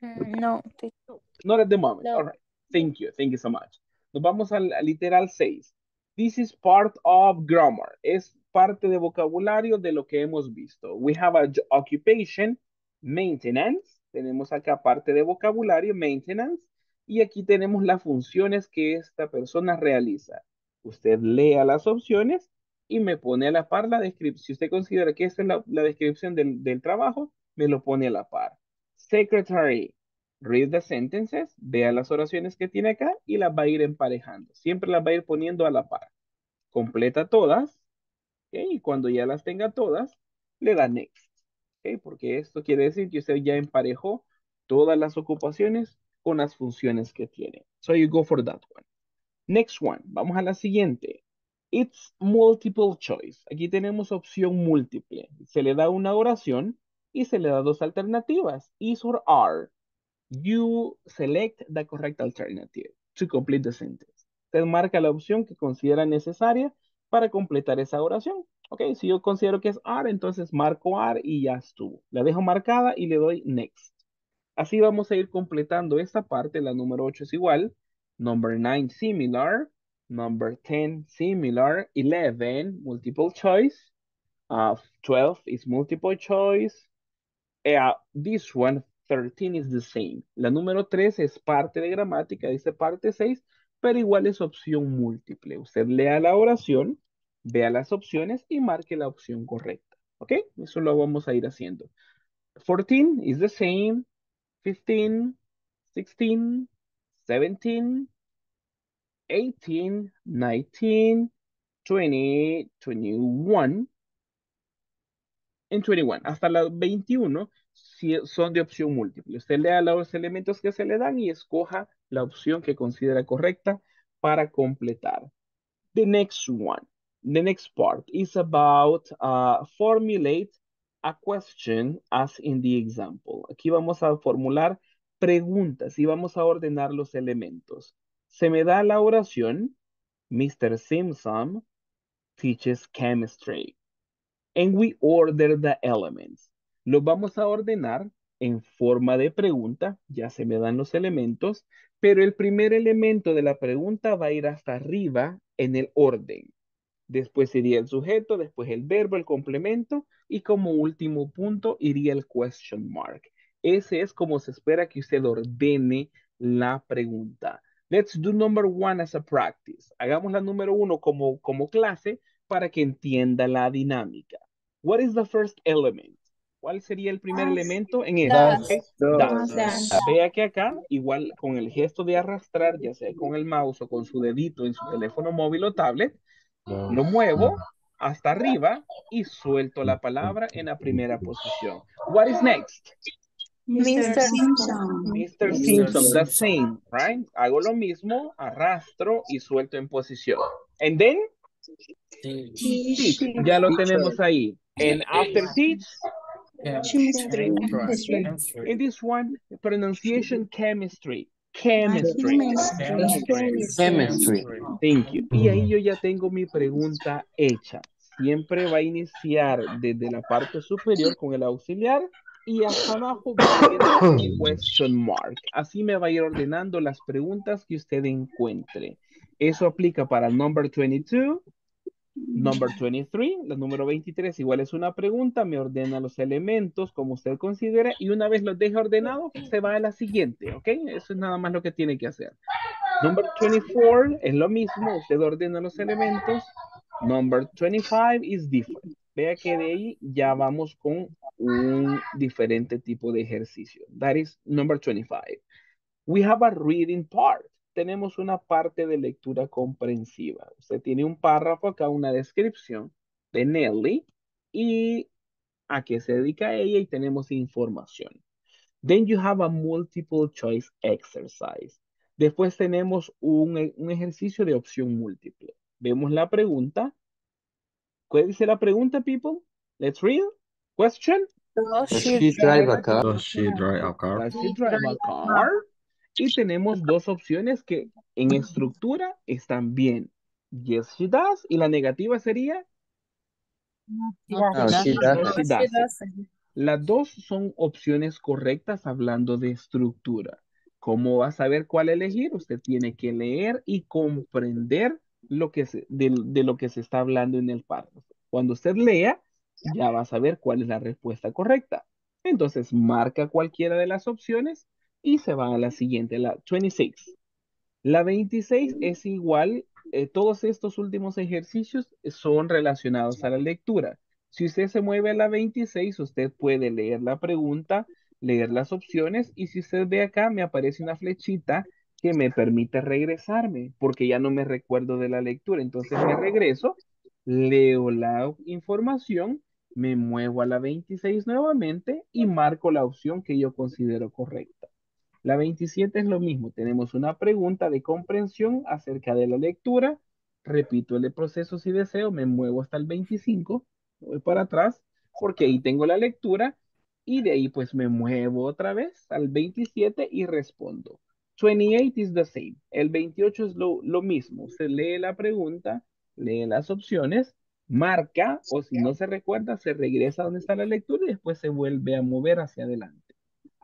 No. Not at the moment. No. All right. Thank you. Thank you so much. Nos vamos al, al literal 6. This is part of grammar. Es parte de vocabulario de lo que hemos visto. We have a occupation, maintenance. Tenemos acá parte de vocabulario, maintenance. Y aquí tenemos las funciones que esta persona realiza. Usted lea las opciones y me pone a la par la descripción. Si usted considera que esta es la, la descripción del, del trabajo, me lo pone a la par. Secretary, read the sentences, vea las oraciones que tiene acá y las va a ir emparejando. Siempre las va a ir poniendo a la par. Completa todas, Y cuando ya las tenga todas, le da next. Porque esto quiere decir que usted ya emparejó todas las ocupaciones con las funciones que tiene. So you go for that one. Next one, vamos a la siguiente. It's multiple choice. Aquí tenemos opción múltiple. Se le da una oración y se le da dos alternativas, is or are. You select the correct alternative to complete the sentence. Usted marca la opción que considera necesaria para completar esa oración. Ok, si yo considero que es are, entonces marco are y ya estuvo. La dejo marcada y le doy next. Así vamos a ir completando esta parte. La número 8 es igual. Number 9 similar. Number 10 similar. 11 multiple choice. Uh, 12 is multiple choice. Uh, this one, 13 is the same. La número 3 es parte de gramática, dice parte 6, igual es opción múltiple. Usted lea la oración, vea las opciones y marque la opción correcta. ¿Ok? Eso lo vamos a ir haciendo. 14 is the same. 15, 16, 17, 18, 19, 20, 21, en 21. Hasta la 21 si- son de opción múltiple. Usted lea los elementos que se le dan y escoja la opción que considera correcta para completar. The next one, the next part is about uh, formulate a question as in the example. Aquí vamos a formular preguntas y vamos a ordenar los elementos. Se me da la oración, Mr. Simpson teaches chemistry. And we order the elements. Los vamos a ordenar en forma de pregunta, ya se me dan los elementos, pero el primer elemento de la pregunta va a ir hasta arriba en el orden. Después iría el sujeto, después el verbo, el complemento y como último punto iría el question mark. Ese es como se espera que usted ordene la pregunta. Let's do number one as a practice. Hagamos la número uno como, como clase para que entienda la dinámica. What is the first element? ¿Cuál sería el primer Das. elemento en Das. das. Das. Vea que acá, igual con el gesto de arrastrar, ya sea con el mouse o con su dedito en su teléfono móvil o tablet, lo muevo hasta arriba y suelto la palabra en la primera posición. What is next? Mr. Simpson. Mr. Simpson, the same, right? Hago lo mismo, arrastro y suelto en posición. And then, teach. Ya lo tenemos ahí. And after teach, Chemistry. in this one, pronunciation chemistry. Chemistry. Chemistry. Thank you. Y ahí yo ya tengo mi pregunta hecha. Siempre va a iniciar desde la parte superior con el auxiliar y hasta abajo va a ir el question mark. Así me va a ir ordenando las preguntas que usted encuentre. Eso aplica para el number 22, number 23, la número 23 igual es una pregunta, me ordena los elementos como usted considera y una vez los deje ordenados se va a la siguiente, ¿ok? Eso es nada más lo que tiene que hacer. Number 24 es lo mismo, usted ordena los elementos. Number 25 is different. Vea que de ahí ya vamos con un diferente tipo de ejercicio. That is number 25. We have a reading part. Tenemos una parte de lectura comprensiva. Usted tiene un párrafo acá, una descripción de Nelly y a qué se dedica ella y tenemos información. Then you have a multiple choice exercise. Después tenemos un, un ejercicio de opción múltiple. Vemos la pregunta. ¿Cuál dice la pregunta, people? Let's read. Question. Does she drive a car? Does she drive a car? Does she drive a car? Y tenemos dos opciones que en estructura están bien. Yes, she does. Y la negativa sería No, she no, doesn't. she doesn't. Las dos son opciones correctas hablando de estructura. ¿Cómo va a saber cuál elegir? Usted tiene que leer y comprender lo que se- de, de lo que se está hablando en el párrafo. Cuando usted lea, ya va a saber cuál es la respuesta correcta. Entonces, marca cualquiera de las opciones y se va a la siguiente, la 26. La 26 es igual, eh, todos estos últimos ejercicios son relacionados a la lectura. Si usted se mueve a la 26, usted puede leer la pregunta, leer las opciones y si usted ve acá, me aparece una flechita que me permite regresarme porque ya no me recuerdo de la lectura. Entonces me regreso, leo la información, me muevo a la 26 nuevamente y marco la opción que yo considero correcta. La 27 es lo mismo. Tenemos una pregunta de comprensión acerca de la lectura. Repito el proceso si deseo. Me muevo hasta el 25. Voy para atrás porque ahí tengo la lectura. Y de ahí pues me muevo otra vez al 27 y respondo. 28 is the same. El 28 es lo, lo mismo. Se lee la pregunta, lee las opciones, marca o si no se recuerda, se regresa donde está la lectura y después se vuelve a mover hacia adelante.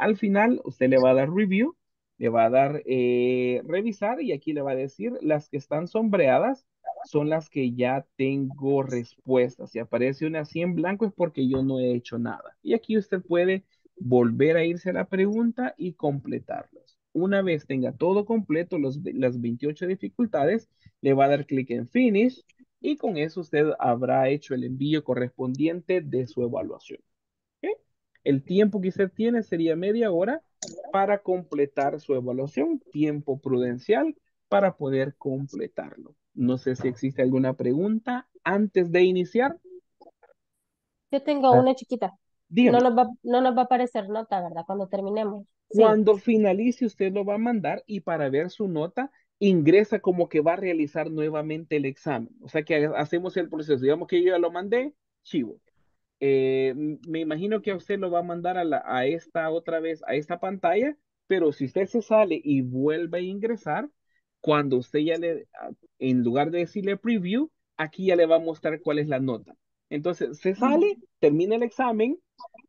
Al final, usted le va a dar review, le va a dar eh, revisar y aquí le va a decir las que están sombreadas son las que ya tengo respuestas. Si aparece una así en blanco es porque yo no he hecho nada. Y aquí usted puede volver a irse a la pregunta y completarlas. Una vez tenga todo completo, las 28 dificultades, le va a dar clic en Finish y con eso usted habrá hecho el envío correspondiente de su evaluación. El tiempo que usted tiene sería media hora para completar su evaluación, tiempo prudencial para poder completarlo. No sé si existe alguna pregunta antes de iniciar. Yo tengo una chiquita. No nos va, no nos va a aparecer nota, ¿verdad? Cuando terminemos. Sí. Cuando finalice, usted lo va a mandar y para ver su nota, ingresa como que va a realizar nuevamente el examen. O sea que hacemos el proceso. Digamos que yo ya lo mandé, chivo. Eh, me imagino que a usted lo va a mandar a, la- a esta otra vez, a esta pantalla, pero si usted se sale y vuelve a ingresar, cuando usted ya le, a- en lugar de decirle preview, aquí ya le va a mostrar cuál es la nota. Entonces, se sale, termina el examen,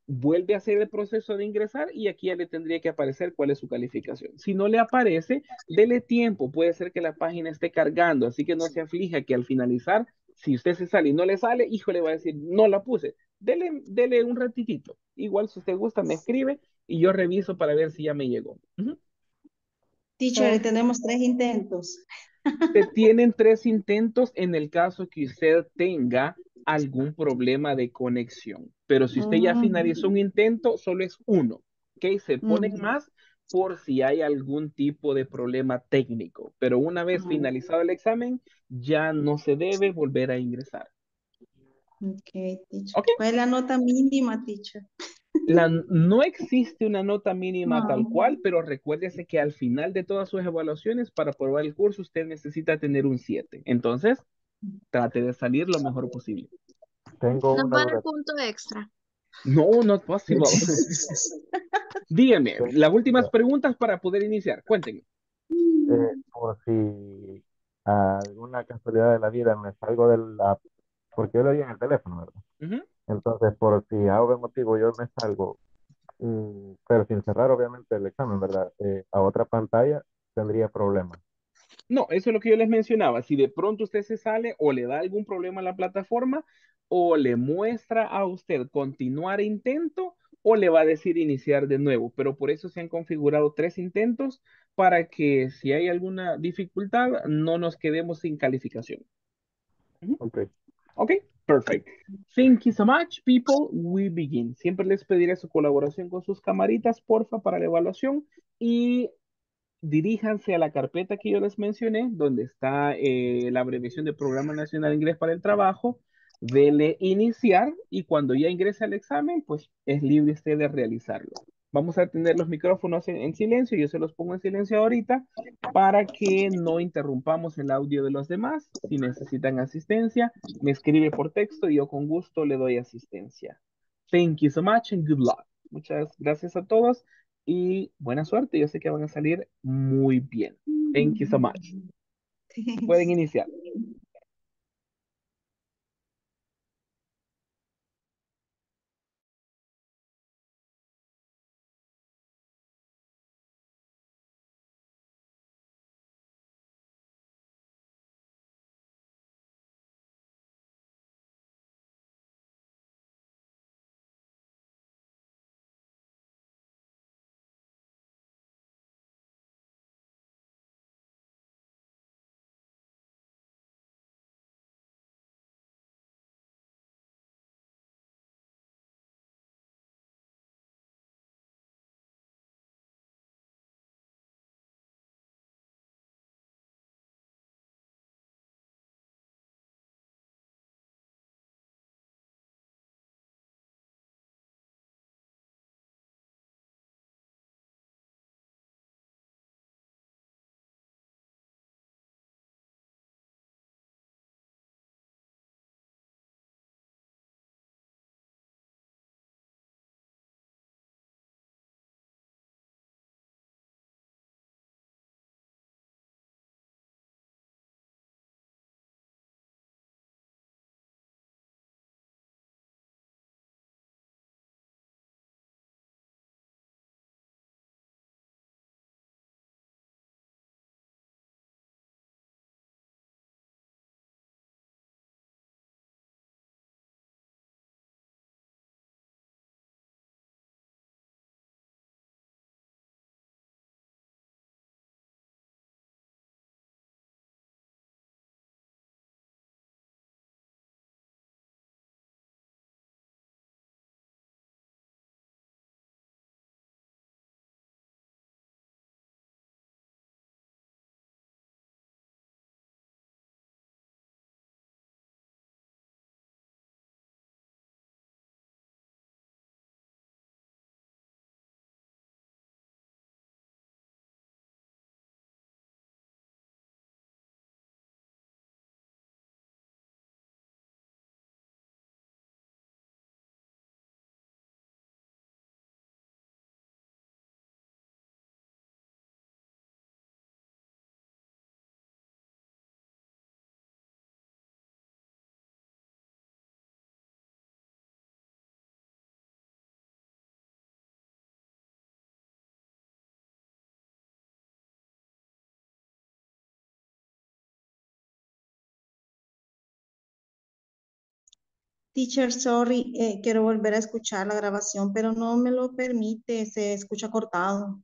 vuelve a hacer el proceso de ingresar y aquí ya le tendría que aparecer cuál es su calificación. Si no le aparece, dele tiempo, puede ser que la página esté cargando, así que no se aflija que al finalizar, si usted se sale y no le sale, híjole, va a decir, no la puse. Dele, dele un ratitito. Igual si usted gusta, me escribe y yo reviso para ver si ya me llegó. Ujú. Teacher, tenemos tres intentos. Se tienen tres intentos en el caso que usted tenga algún problema de conexión. Pero si usted ya Mm. finalizó un intento, solo es uno. ¿Ok? Se ponen Mm. más por si hay algún tipo de problema técnico. Pero una vez finalizado el examen, ya no se debe volver a ingresar. Ok, teacher. ¿Cuál es la nota mínima, teacher? La, no existe una nota mínima tal cual, pero recuérdese que al final de todas sus evaluaciones, para aprobar el curso, usted necesita tener un 7. Entonces, trate de salir lo mejor posible. Tengo Nos van a duda. punto extra. No, not possible. Dígame, las últimas preguntas para poder iniciar. Cuéntenme. Eh, por si alguna casualidad de la vida me salgo del la porque yo lo di en el teléfono, ¿verdad? Entonces, por si a algún motivo yo me salgo, mm, pero sin cerrar obviamente el examen, ¿verdad? Eh, a otra pantalla tendría problemas. No, eso es lo que yo les mencionaba. Si de pronto usted se sale o le da algún problema a la plataforma o le muestra a usted continuar intento o le va a decir iniciar de nuevo. Pero por eso se han configurado tres intentos para que si hay alguna dificultad no nos quedemos sin calificación. Ok. Ok, perfect. Thank you so much, people. We begin. Siempre les pediré su colaboración con sus camaritas, porfa, para la evaluación y diríjanse a la carpeta que yo les mencioné, donde está eh, la abreviación de Programa Nacional de Inglés para el Trabajo. Dele iniciar y cuando ya ingrese al examen, pues es libre usted de realizarlo. Vamos a tener los micrófonos en, en silencio, yo se los pongo en silencio ahorita para que no interrumpamos el audio de los demás. Si necesitan asistencia, me escribe por texto y yo con gusto le doy asistencia. Thank you so much and good luck. Muchas gracias a todos y buena suerte. Yo sé que van a salir muy bien. Thank you so much. Pueden iniciar. Teacher, sorry, eh, quiero volver a escuchar la grabación, pero no me lo permite, se escucha cortado.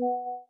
Thank you.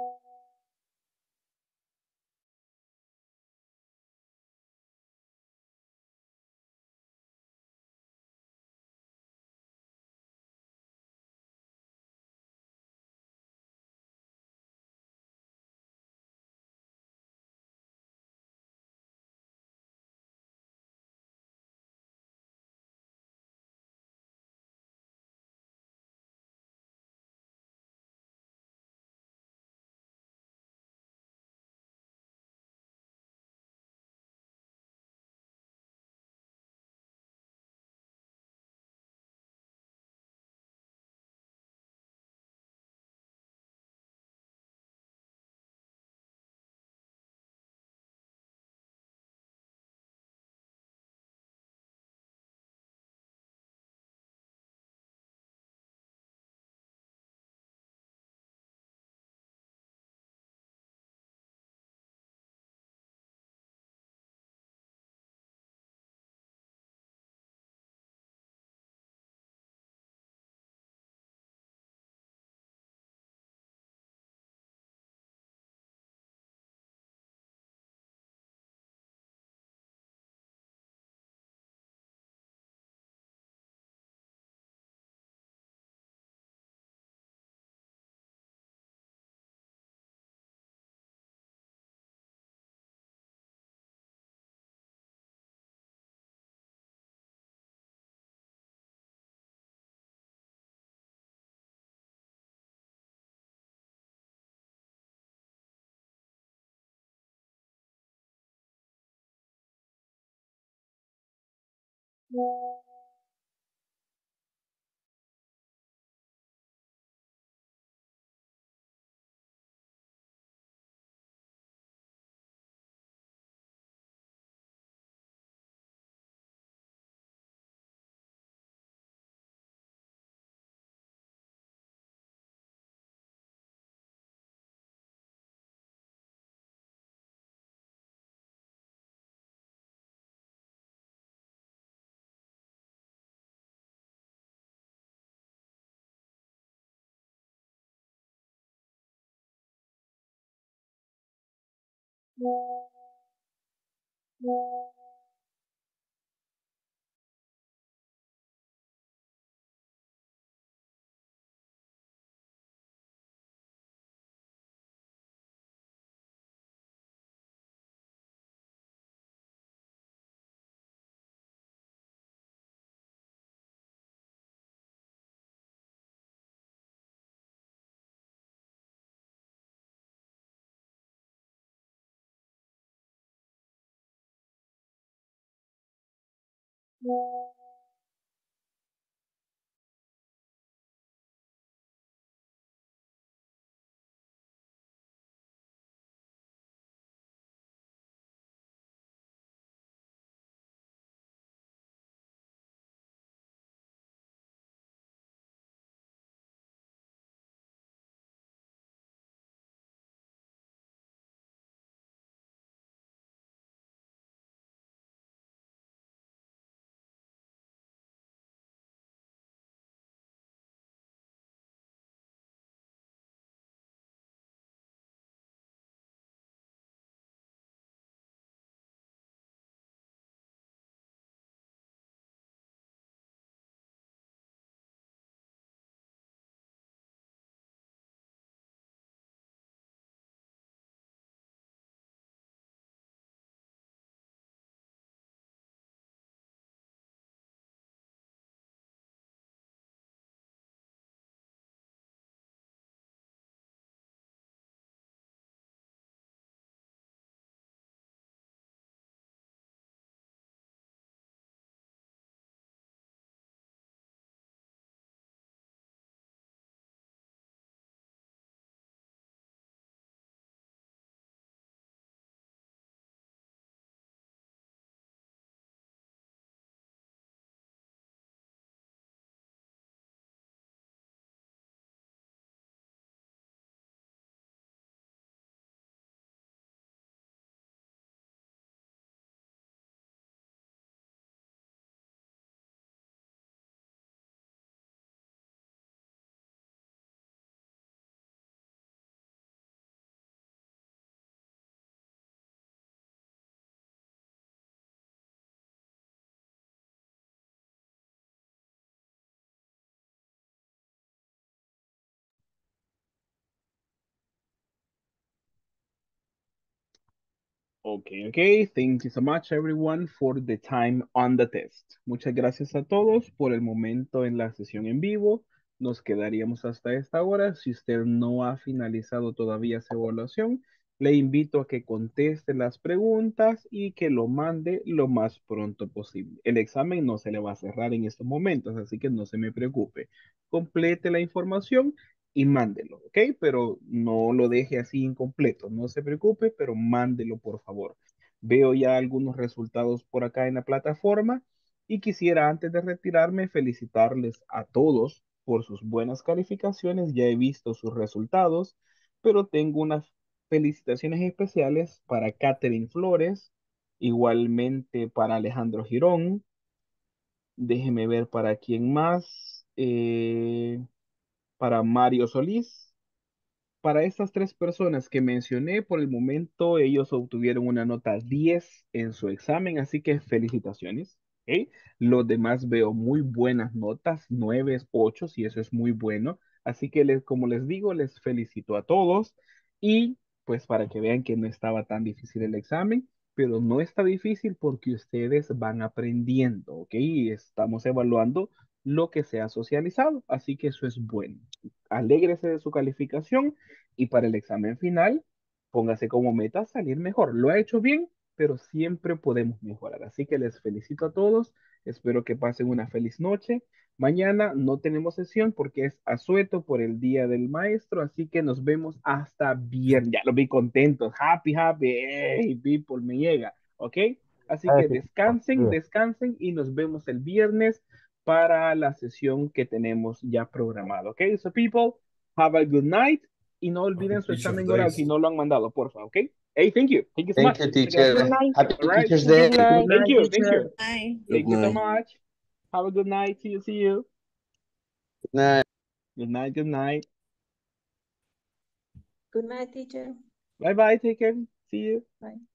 Yeah. Thank you. Música Okay, okay. Thank you so much, everyone, for the time on the test. Muchas gracias a todos por el momento en la sesión en vivo. Nos quedaríamos hasta esta hora. Si usted no ha finalizado todavía su evaluación, le invito a que conteste las preguntas y que lo mande lo más pronto posible. El examen no se le va a cerrar en estos momentos, así que no se me preocupe. Complete la información y mándelo, ¿ok? Pero no lo deje así incompleto, no se preocupe, pero mándelo por favor. Veo ya algunos resultados por acá en la plataforma y quisiera antes de retirarme felicitarles a todos por sus buenas calificaciones. Ya he visto sus resultados, pero tengo unas felicitaciones especiales para Catherine Flores, igualmente para Alejandro Girón. Déjeme ver para quién más. Eh, para Mario Solís. Para estas tres personas que mencioné, por el momento ellos obtuvieron una nota 10 en su examen, así que felicitaciones. ¿ok? Los demás veo muy buenas notas, 9, 8, y eso es muy bueno. Así que les, como les digo, les felicito a todos y pues para que vean que no estaba tan difícil el examen, pero no está difícil porque ustedes van aprendiendo, ¿ok? Estamos evaluando lo que se ha socializado, así que eso es bueno. Alégrese de su calificación y para el examen final, póngase como meta salir mejor. Lo ha hecho bien, pero siempre podemos mejorar. Así que les felicito a todos, espero que pasen una feliz noche. Mañana no tenemos sesión porque es asueto por el Día del Maestro, así que nos vemos hasta viernes. Ya lo vi contentos. Happy, happy, hey, people, me llega, ¿ok? Así que descansen, descansen y nos vemos el viernes para la sesión que tenemos ya programada, ¿ok? So people, have a good night y no olviden su examen oral si no lo han mandado, por favor, ¿ok? Hey, thank you. Thank you so Thank much. you, teacher. Good night. Happy right. Teacher's Day. Good night. Thank you. Thank you. Bye. Thank you so much. Have a good night. See you. See you. Good night. Good night. Good night. Good night, teacher. Bye bye. Take care. See you. Bye.